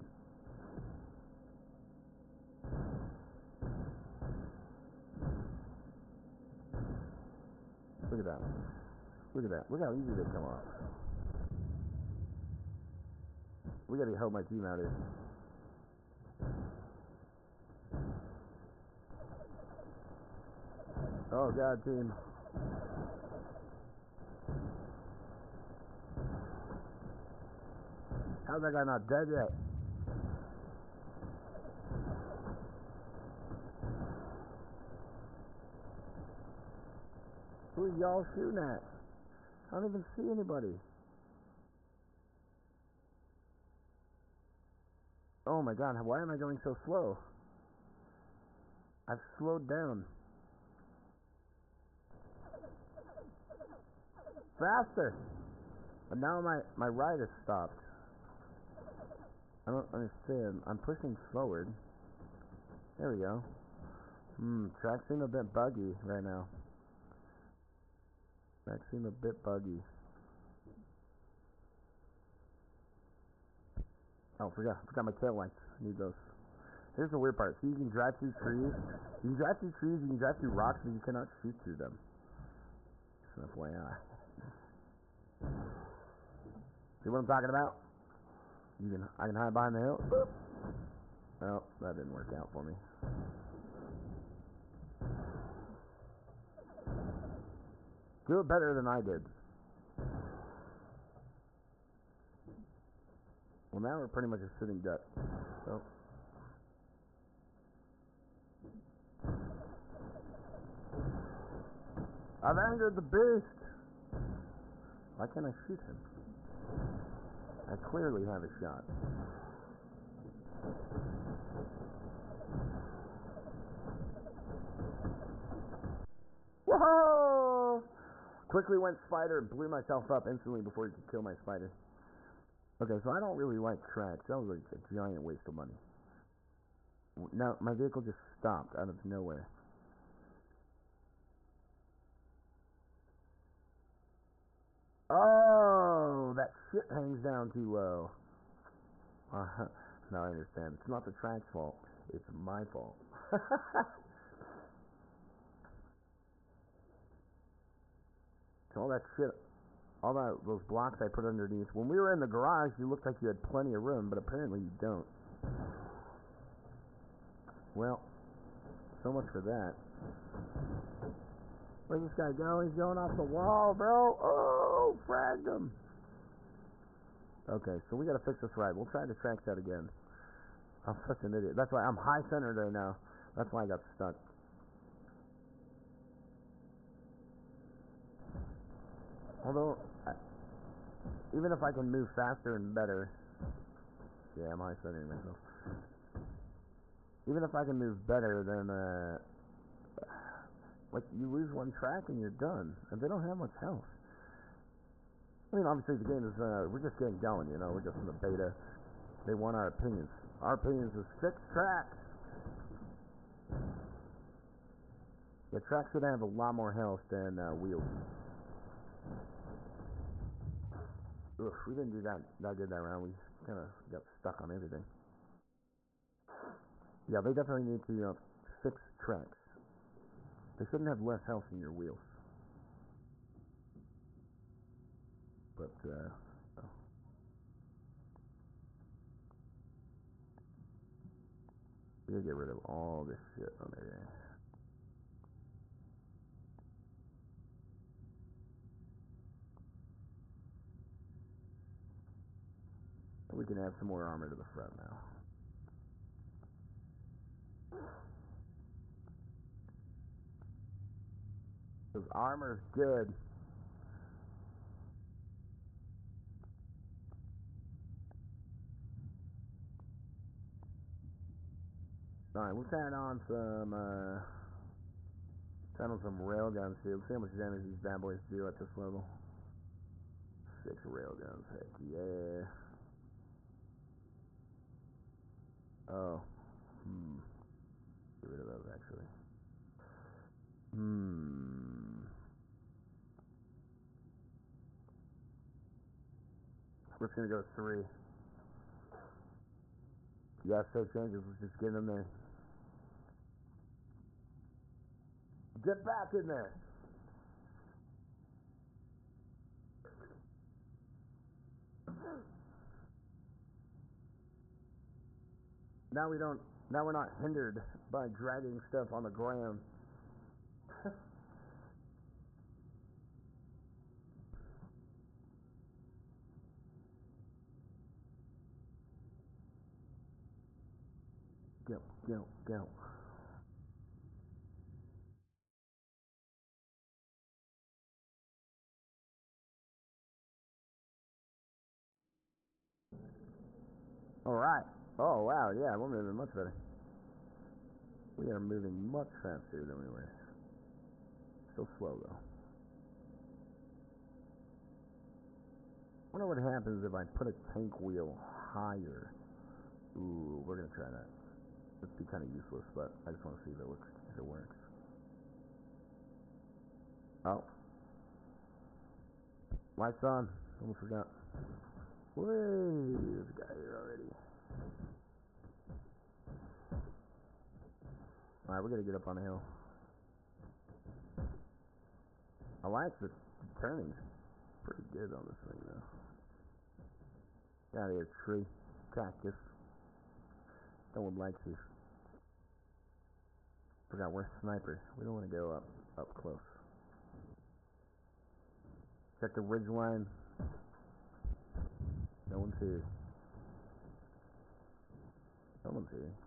Look at that. Look at that. Look how easy they come off. We gotta help my team out here. Oh god, team. How's that guy not dead yet? Who are y'all shooting at? I don't even see anybody. Oh my god, why am I going so slow? I've slowed down. Faster! But now my, my ride has stopped. I don't understand. I'm pushing forward. There we go. Hmm, track seem a bit buggy right now. Track seem a bit buggy. Oh, forgot, forgot my tail lights. Need those. Here's the weird part. See, you can drive through trees. You can drive through trees, you can drive through rocks, but you cannot shoot through them. An FYI. See what I'm talking about? You can, I can hide behind the hill. Well, oh, that didn't work out for me. Do it better than I did. Well, now we're pretty much a sitting duck. So. I've angered the beast. Why can't I shoot him? I clearly have a shot. Whoa! Quickly went spider and blew myself up instantly before he could kill my spider. Okay, so I don't really like tracks. That was like a giant waste of money. Now, my vehicle just stopped out of nowhere. Oh, that shit hangs down too low. Uh, now I understand. It's not the track's fault. It's my fault. all that shit, all that those blocks I put underneath. When we were in the garage, you looked like you had plenty of room, but apparently you don't. Well, so much for that. Where's this guy going? He's going off the wall, bro. Oh, fragged him. Okay, so we gotta fix this right. We'll try to tracks that again. I'm such an idiot. That's why I'm high centered right now. That's why I got stuck. Although, I, even if I can move faster and better, yeah, I'm high centering myself. Even if I can move better, then uh, like you lose one track and you're done, and they don't have much health. I mean, obviously the game is uh, we're just getting going, you know, we're just in the beta. They want our opinions. Our opinions is six tracks. The tracks should have a lot more health than uh, wheels. We didn't do that that good that round. We kind of got stuck on everything. Yeah, they definitely need to uh, fix tracks. They shouldn't have less health in your wheels. But, uh, oh. we gotta get rid of all this shit on there. We can add some more armor to the front now. Because armor's good. Alright, we'll turn on some, uh, turn on some railguns here. Let's see how much damage these bad boys do at this level. Six railguns, heck yeah. Oh. Hmm. Get rid of those, actually. Hmm. We're just gonna go three. Yeah, save changes. Let's just get them there. Get back in there. Now we don't. Now we're not hindered by dragging stuff on the ground. go, go, go. All right. Oh wow, yeah, we're moving much better. We are moving much faster than we were. Still slow though. wonder what happens if I put a tank wheel higher. Ooh, we're gonna try that. It'd be kind of useless, but I just want to see if it looks if it works. Oh, lights on. Almost forgot. Wait, there's a guy here already. Alright, we're gonna get up on the hill. I like the, the turnings. Pretty good on this thing though. Of here, tree. Cactus. No one likes you. Forgot we're sniper. We don't want to go up up close. Check the ridge line. No one's here. No one's here.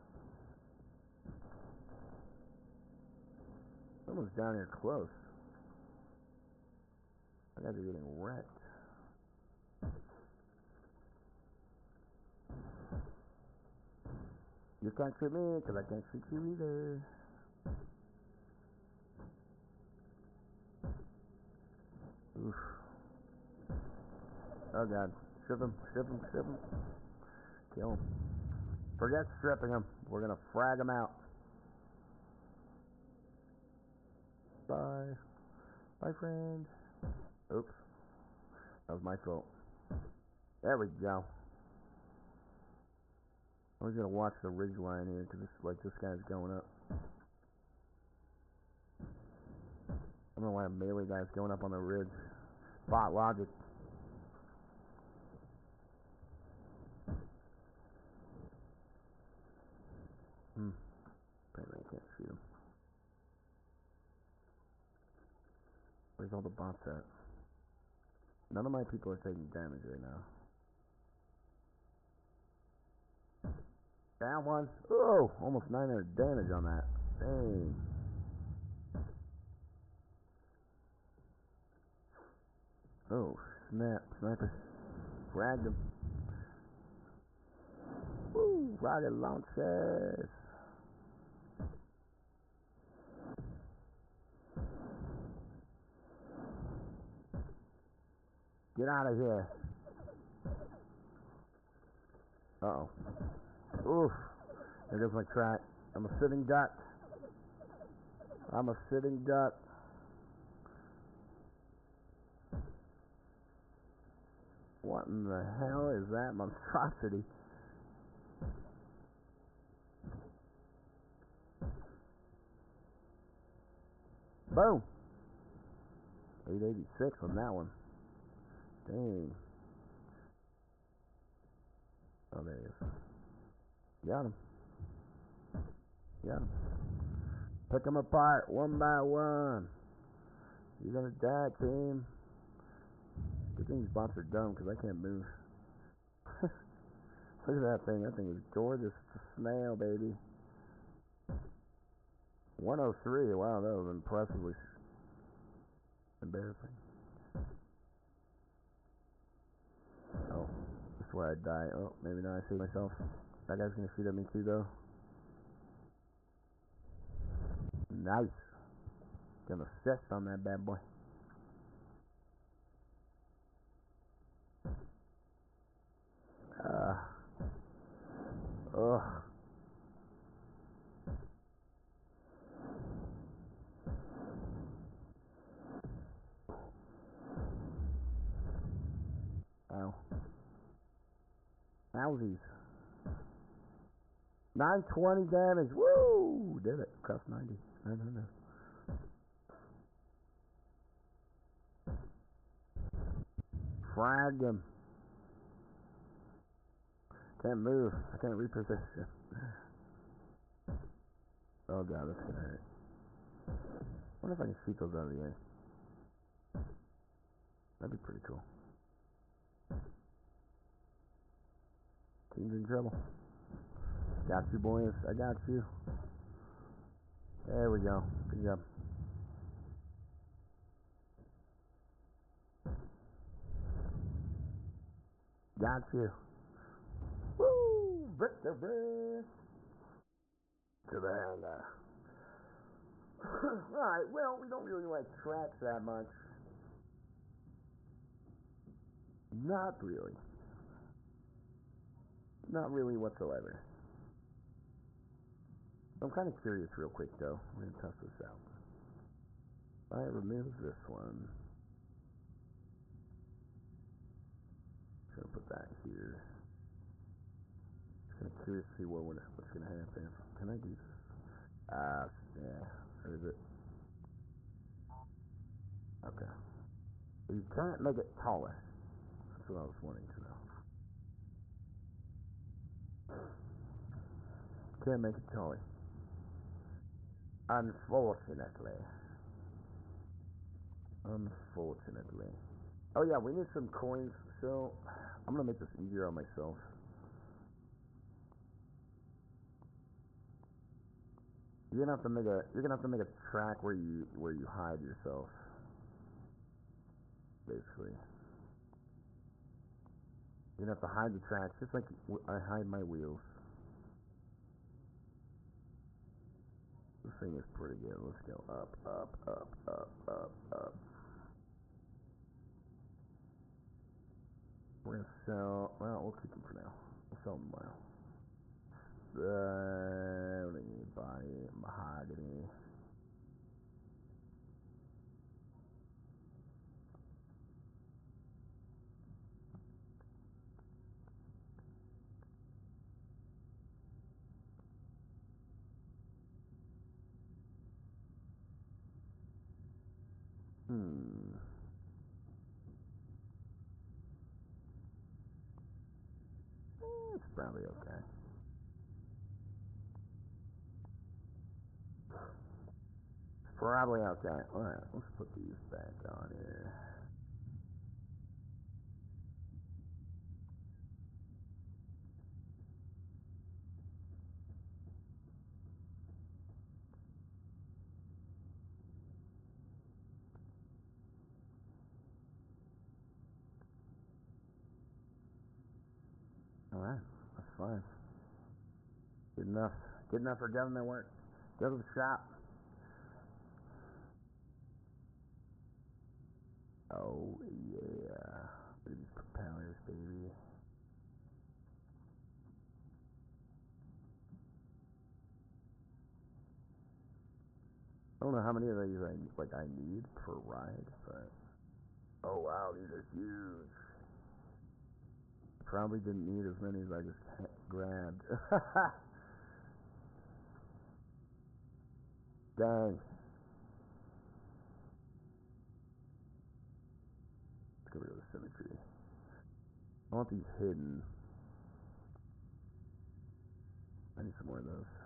Someone's down here close. I guys are getting wrecked. You can't shoot me, because I can't shoot you either. Oof. Oh god. Strip him, strip him, strip him. Kill him. Forget stripping him. We're gonna frag him out. Bye. Bye, friend. Oops. That was my fault. There we go. I was gonna watch the ridge line here because like this guy's going up. I don't know why a melee guy's going up on the ridge. Bot logic. Hmm. Apparently I can't shoot him. Where's all the bots at? None of my people are taking damage right now. Down one. Oh, almost 900 damage on that. Dang. Oh, snap. Sniper. Fragged him. Woo! Rocket launchers. Get out of here. Uh-oh. Oof. There goes my track. I'm a sitting duck. I'm a sitting duck. What in the hell is that monstrosity? Boom. 886 on that one. Dang. Oh, there he is. Got him. Got him. Pick them apart one by one. You're gonna die, team. Good thing these bots are dumb because I can't move. Look at that thing. That thing is gorgeous. It's a snail, baby. 103. Wow, that was impressively embarrassing. Oh, this is where I die. Oh, maybe now I see myself. That guy's gonna shoot at me too, though. Nice. Gonna assist on that bad boy. Uh. Ugh. Ow. Howsies. 920 damage. Woo! Did it. Cross 90. 900. Fragged him. Can't move. I can't reposition. Oh god, that's gonna hurt. wonder if I can shoot those out of the air. That'd be pretty cool. Team's in trouble. Got you, boys. I got you. There we go. Good job. Got you. Woo! Victory! To the hangar. Alright, well, we don't really like tracks that much. Not really. Not really whatsoever. I'm kind of curious real quick though. We're going to test this out. I remove this one. Just going to put that here. Just kind of curious to see what, what's going to happen. Can I do this? Ah, uh, yeah. Or is it? Okay. You can't make it taller. That's what I was wanting to make it taller. Unfortunately. Unfortunately. Oh yeah, we need some coins, so I'm gonna make this easier on myself. You're gonna have to make a you're gonna have to make a track where you where you hide yourself. Basically. You're gonna have to hide the tracks just like I hide my wheels. This thing is pretty good. Let's go up, up, up, up, up, up. We're gonna sell. Well, we'll keep them for now. We'll sell them tomorrow. Uh, what do you need? Body, mahogany. Hmm. It's probably okay. Probably okay. Alright, let's put these back on here. Alright, fine. Good enough. Good enough for government work. Go to the shop. Oh yeah. These propellers, baby. I don't know how many of these I like I need per ride, but oh wow, these are huge. Probably didn't need as many as I just grabbed. Dang. Let's go the symmetry. I want these hidden. I need some more of those.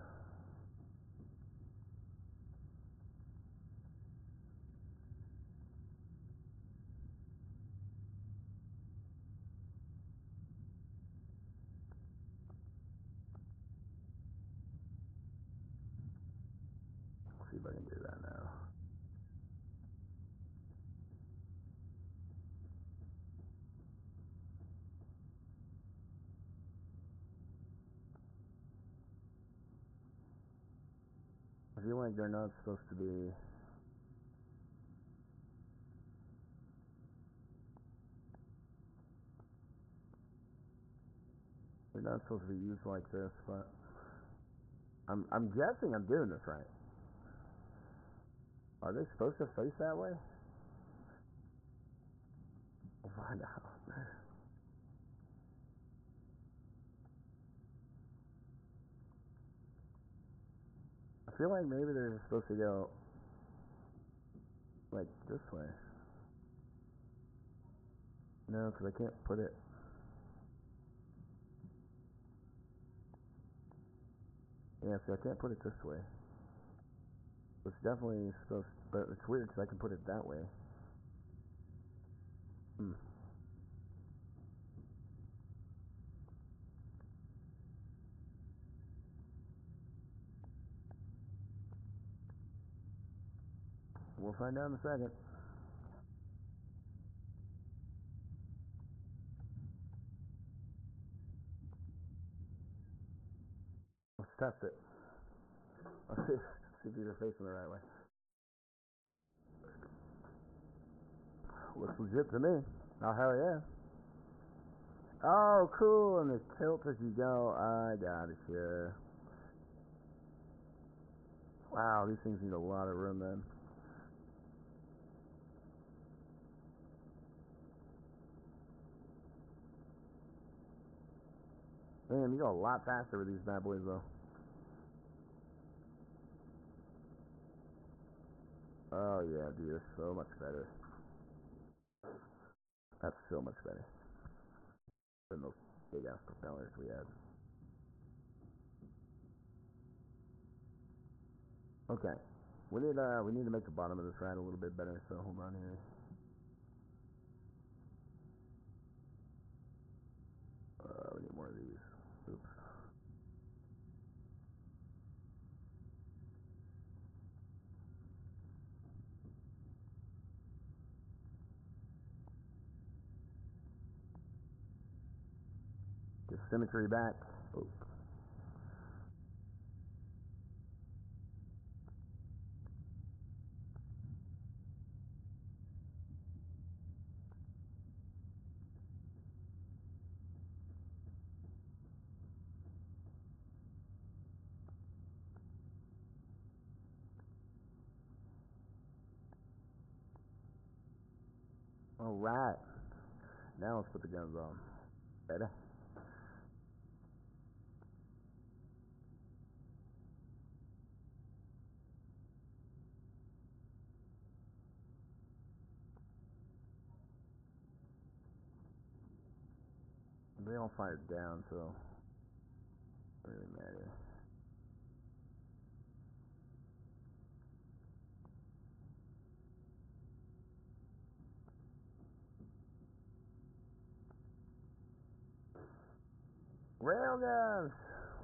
Like they're not supposed to be They're not supposed to be used like this, but I'm I'm guessing I'm doing this right. Are they supposed to face that way? Oh, we'll find out. I feel like maybe they're supposed to go like this way. No, because I can't put it. Yeah, see, I can't put it this way. It's definitely supposed, but it's weird because I can put it that way. Hmm. We'll find out in a second. Let's test it. See, if you're facing the right way. Looks legit to me. Oh, hell yeah. Oh, cool, and it tilts as you go. I got it, sure. Wow, these things need a lot of room then. Man, you go a lot faster with these bad boys though. Oh yeah, dude, so much better. That's so much better than those big ass propellers we had. Okay. We need uh we need to make the bottom of this ride a little bit better, so hold on here. Uh, we need more of these. Oops. Get symmetry back. Oh. All right. Now let's put the guns on. Better. They all fired down, so it really matter.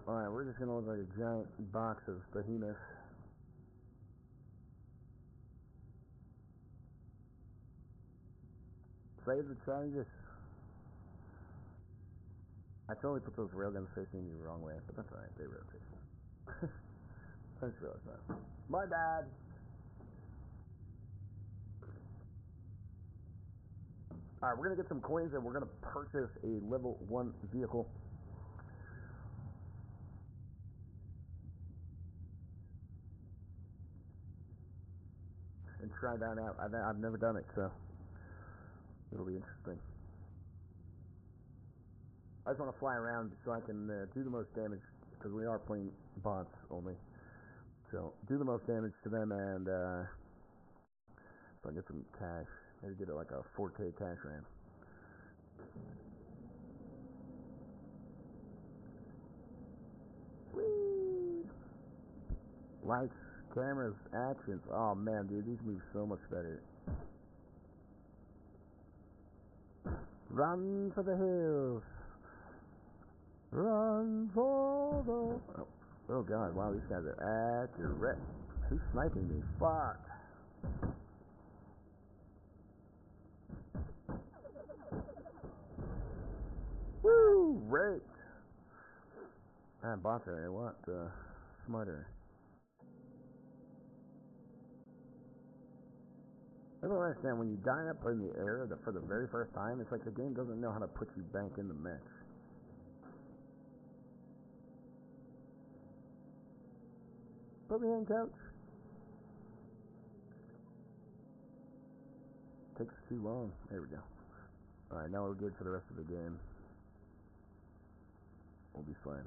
Alright, we're just gonna look like a giant box of behemoths. Save the changes. I totally put those railguns facing the wrong way, but that's alright, they rotate. I just realized that. My bad! Alright, we're gonna get some coins and we're gonna purchase a level 1 vehicle. And try that out. I've, I've never done it, so it'll be interesting. I just want to fly around so I can uh, do the most damage because we are playing bots only. So do the most damage to them and uh, so I get some cash. Maybe get it like a 4K cash ram. Lights, cameras, actions. Oh man, dude, these move so much better. Run for the hills. Run for the. Oh, oh god, wow, these guys are accurate. Who's sniping me? Fuck. Woo! Raped. Man, bots are a lot uh, smarter. I don't understand when you die up in the air the, for the very first time. It's like the game doesn't know how to put you back in the mix. Put me in, coach. Takes too long. There we go. Alright, now we're good for the rest of the game. We'll be fine.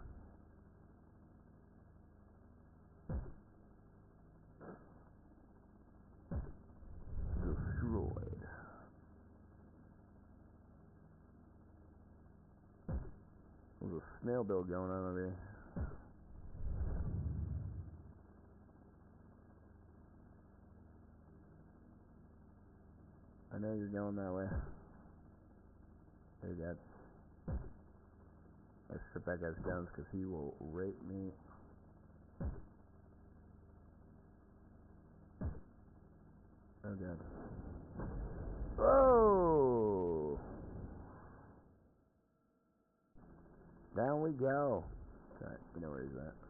There's a snail bill going on over here. I know you're going that way. Hey, that. I strip that guy's guns because he will rape me. Oh god. Whoa! Down we go. Alright, you know where he's at.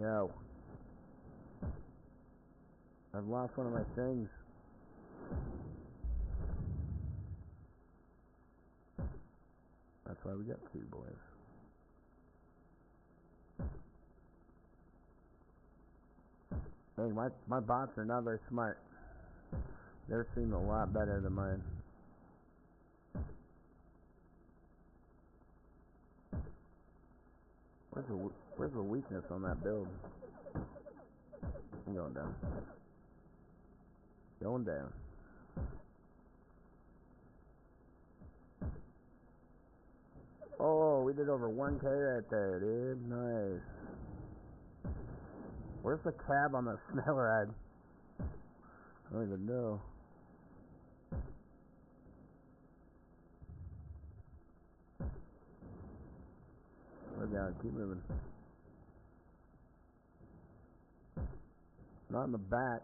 No. I've lost one of my things. That's why we got two boys. Hey, my my bots are not very smart. Theirs seem a lot better than mine. Where's the w- where's the weakness on that build? I'm going down. Going down. Oh, we did over 1k right there, dude. Nice. Where's the cab on the snail ride? I don't even know. Oh god, keep moving. Not in the back.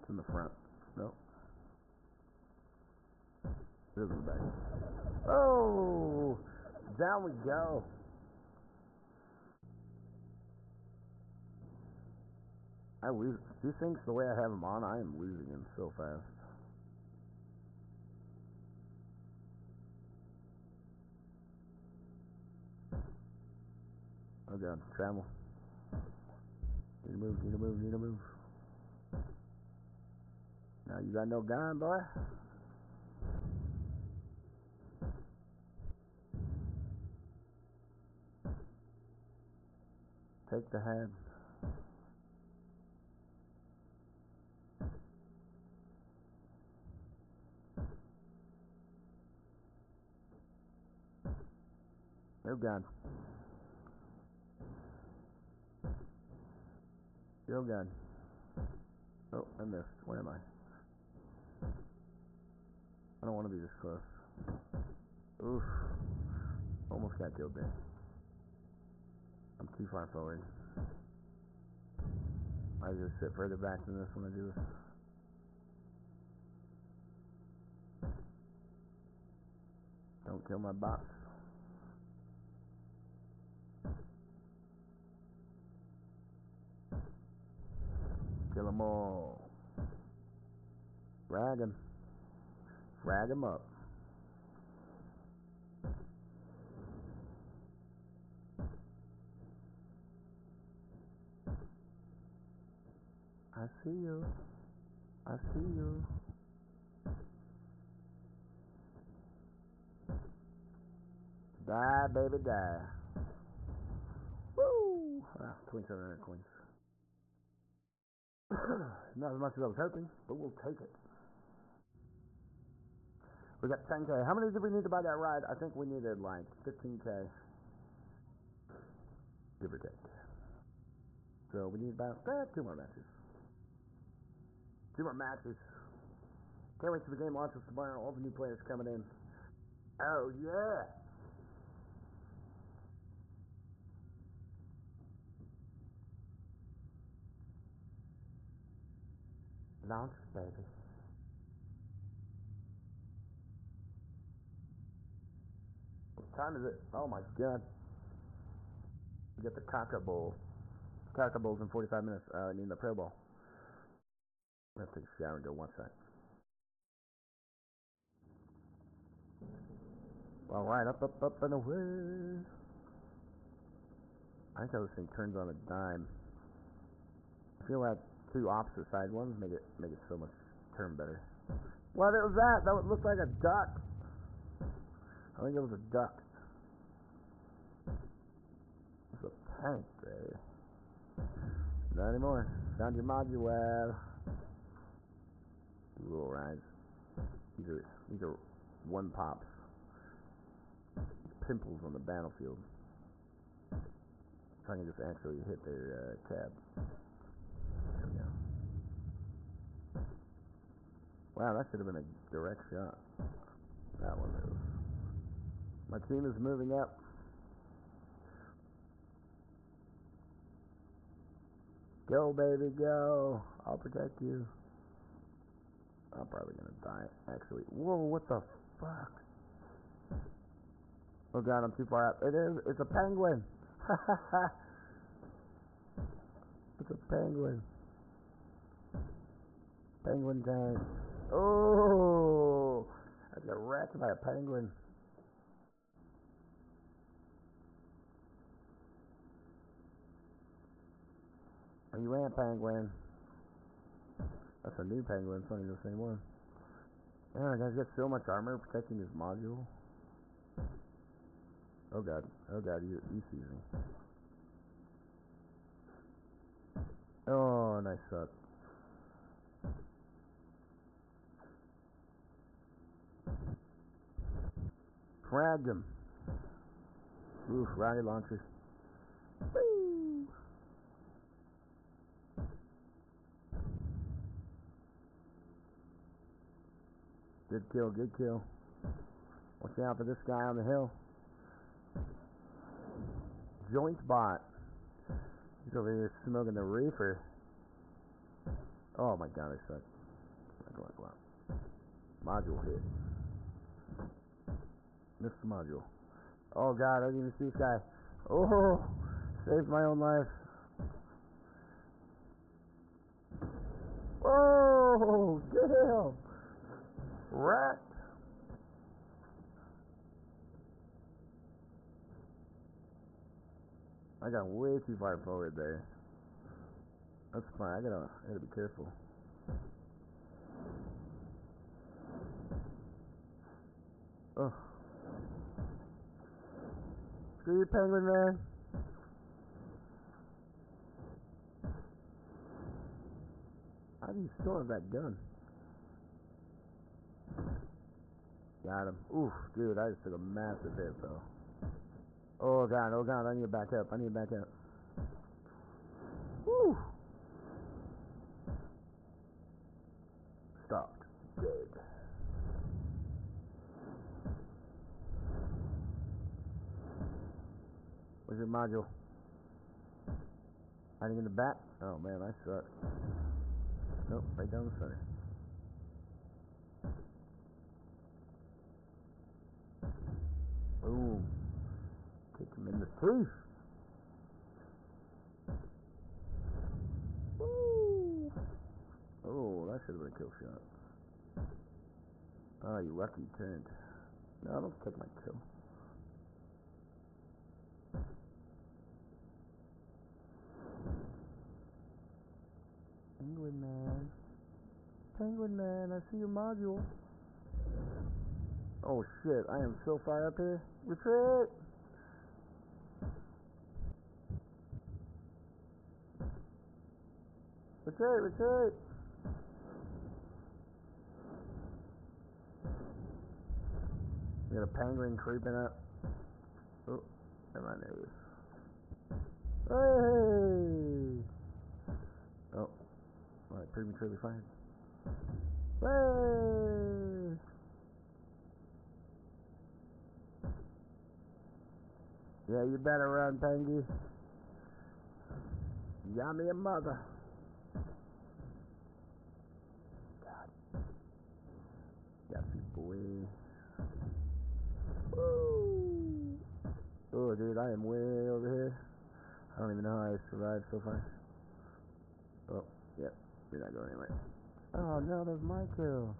It's in the front. No. It is in the back. Oh! Down we go. I lose these things the way I have them on. I am losing them so fast. Oh god, travel. Need to move, need to move, need to move. Now you got no gun, boy? Take the head. No gun. No gun. Oh, I missed. Where am I? I don't want to be this close. Oof. Almost got killed there. I'm too far forward. I just sit further back than this when I do this. Don't kill my bots. Kill them all. Frag 'em. Frag 'em up. I see you. I see you. Die, baby, die. Ah, 2,700 coins. Not as much as I was hoping, but we'll take it. We got 10k. How many did we need to buy that ride? I think we needed like 15k. Give or take. So we need about eh, two more matches. Two more matches. Can't wait till the game launches tomorrow. All the new players coming in. Oh yeah! Baby. What time is it? Oh my god. We get the Caca Bowl. Caca Bowl's in 45 minutes. Uh, I need the Pro Bowl. I'm gonna take a shower and go one sec. Alright, up, up, up, and away. I think how this thing turns on a dime. I feel like two opposite side ones make it make it so much turn better. What it was that? That looked like a duck. I think it was a duck. It's a tank there. Not anymore. Found your module. Little rides. These are these are one pops. Pimples on the battlefield. I can just actually hit their uh, tab. There we go. Wow, that should have been a direct shot. That one moves. My team is moving up. Go, baby, go. I'll protect you. I'm probably gonna die, actually. Whoa, what the fuck? Oh god, I'm too far up. It is, it's a penguin. it's a penguin. Penguin tank. Oh, I got wrecked by a penguin. Where you at, penguin? That's a new penguin. It's not even the same one. Yeah, guys got so much armor protecting his module. Oh god. Oh god, you, you see me. Oh, nice shot. Fragged him. Oof, rocket launcher. Woo! Good kill, good kill. Watch out for this guy on the hill. Joint bot. He's over here smoking the reefer. Oh my god, I suck. Module hit. The module. Oh god, I didn't even see this guy. Oh, saved my own life. Oh, damn. Wrecked. I got way too far forward there. That's fine. I gotta, I gotta be careful. Oh. Screw you, penguin man. How do you still have that gun? Got him. Oof, dude, I just took a massive hit though. Oh god, oh god, I need to back up. I need to back up. Woo! Stopped. Dead. Where's your module? Hiding in the back? Oh man, I suck. Nope, right down the center. Boom. Kick him in the tooth. Woo. Oh, that should have been a kill shot. Oh, you lucky turned. No, I don't take my kill. Penguin man. Penguin man, I see your module. Oh shit, I am so far up here. Retreat! Retreat, retreat! We got a penguin creeping up. Oh, is. Hey! Oh, I prematurely fired. Hey! Yeah, you better run, Pengy. Yummy a mother. God. You, boy. Woo! Oh, dude, I am way over here. I don't even know how I survived so far. Oh, yep, you're not going anywhere. Oh no, there's my kill.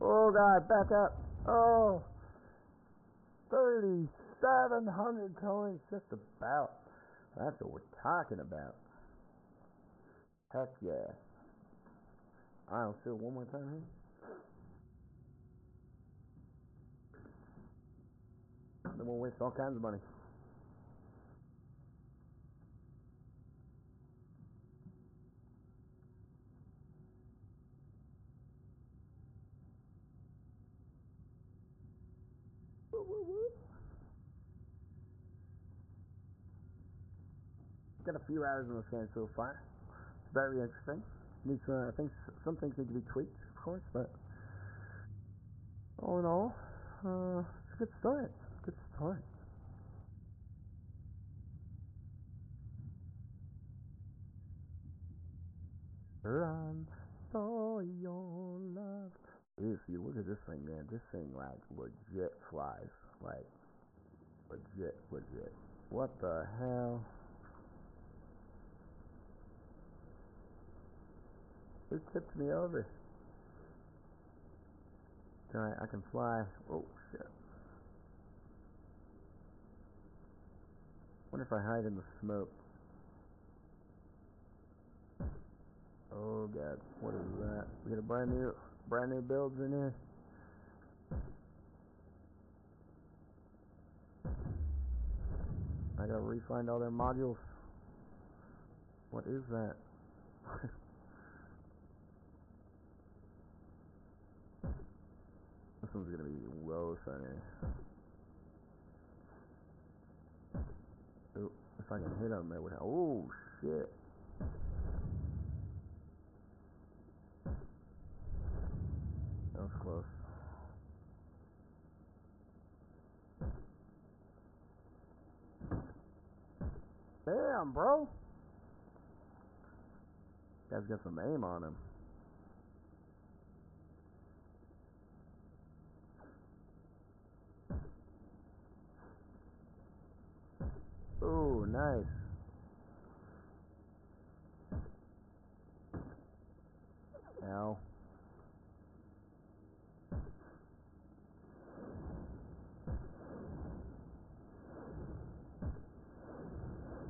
Oh god, back up. Oh, 3,700 coins, just about. That's what we're talking about. Heck yeah. I'll see one more time here. Then we'll waste all kinds of money. Got a few hours in the game so far. It's very interesting. Needs, uh, I think some things need to be tweaked, of course, but all in all, uh, it's a good start. Start. Run for your love. Dude, see, look at this thing, man. This thing, like, legit flies. Like, legit, legit. What the hell? Who tipped me over? Alright, I can fly. Oh, shit. Wonder if I hide in the smoke. Oh god, what is that? We got a brand new, brand new builds in here. I gotta refind all their modules. What is that? this one's gonna be low center. If I can hit him, it would. Oh shit! That was close. Damn, bro. Guy's got some aim on him. Ooh, nice. Ow.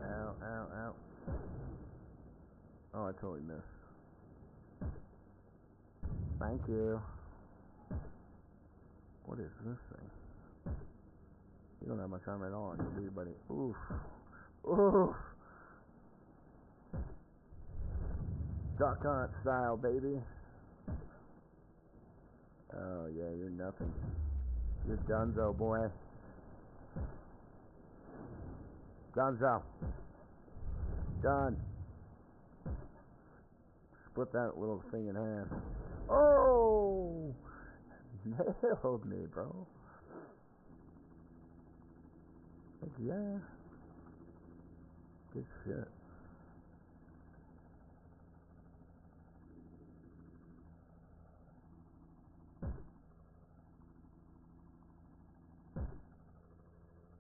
Ow, ow, ow. Oh, I totally missed. Thank you. What is this thing? You don't have much armor at all on you, do you, buddy? Oof. Oof. Duck hunt style, baby. Oh, yeah, you're nothing. You're Dunzo, boy. Dunzo. Done. Split that little thing in half. Oh! Nailed me, bro. Yeah. Good shit.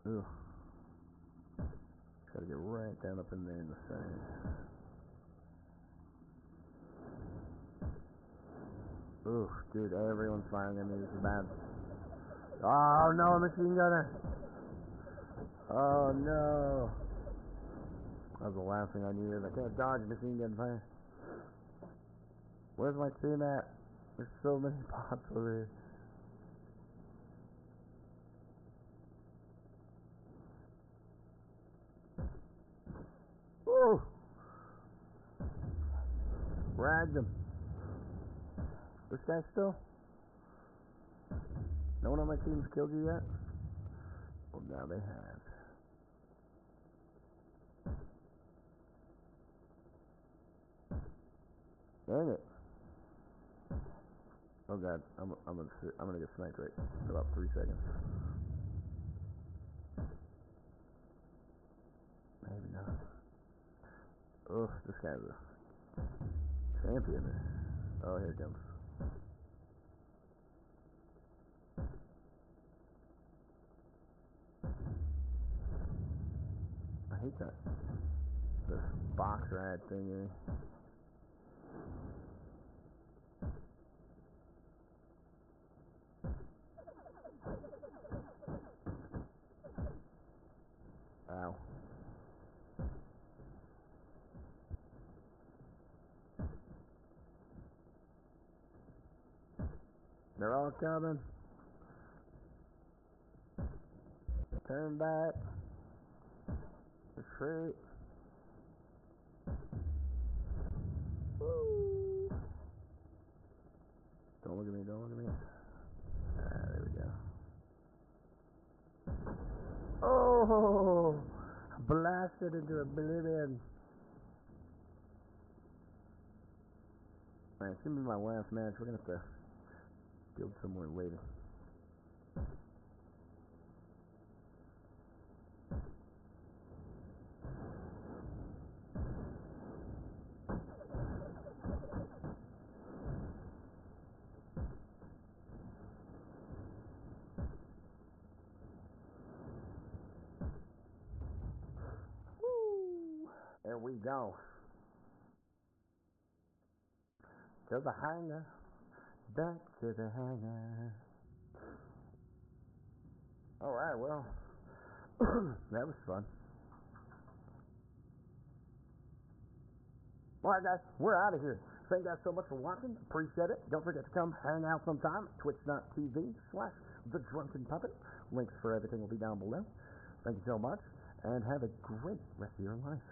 Ugh. Gotta get right down up in there in the center. Ooh, dude, everyone's firing at me. This is bad. Oh no, machine gunner! Oh no! That was the last thing I needed. I can't dodge machine gun fire. Where's my team at? There's so many bots over here. Ooh! Fragged him. This guy still? No one on my team's killed you yet? Well, now they have. Dang it. Oh god, I'm I'm gonna I'm gonna get sniped right in about three seconds. Maybe not. Oh, this guy's a champion. Oh, here it comes. I hate that. This box ride thingy. Eh? Ow. They're all coming. Turn back. Retreat. Woo. Don't look at me, don't look at me. Ah, there we go. Oh! Blasted into oblivion. Alright, it's gonna be my last match. We're gonna have to build somewhere later. Woo! There we go. To the hangar. Back to the hangar. Alright, well. that was fun. Alright, guys, we're out of here. Thank you guys so much for watching. Appreciate it. Don't forget to come hang out sometime. Twitch.tv slash The Drunken Puppet. Links for everything will be down below. Thank you so much, and have a great rest of your life.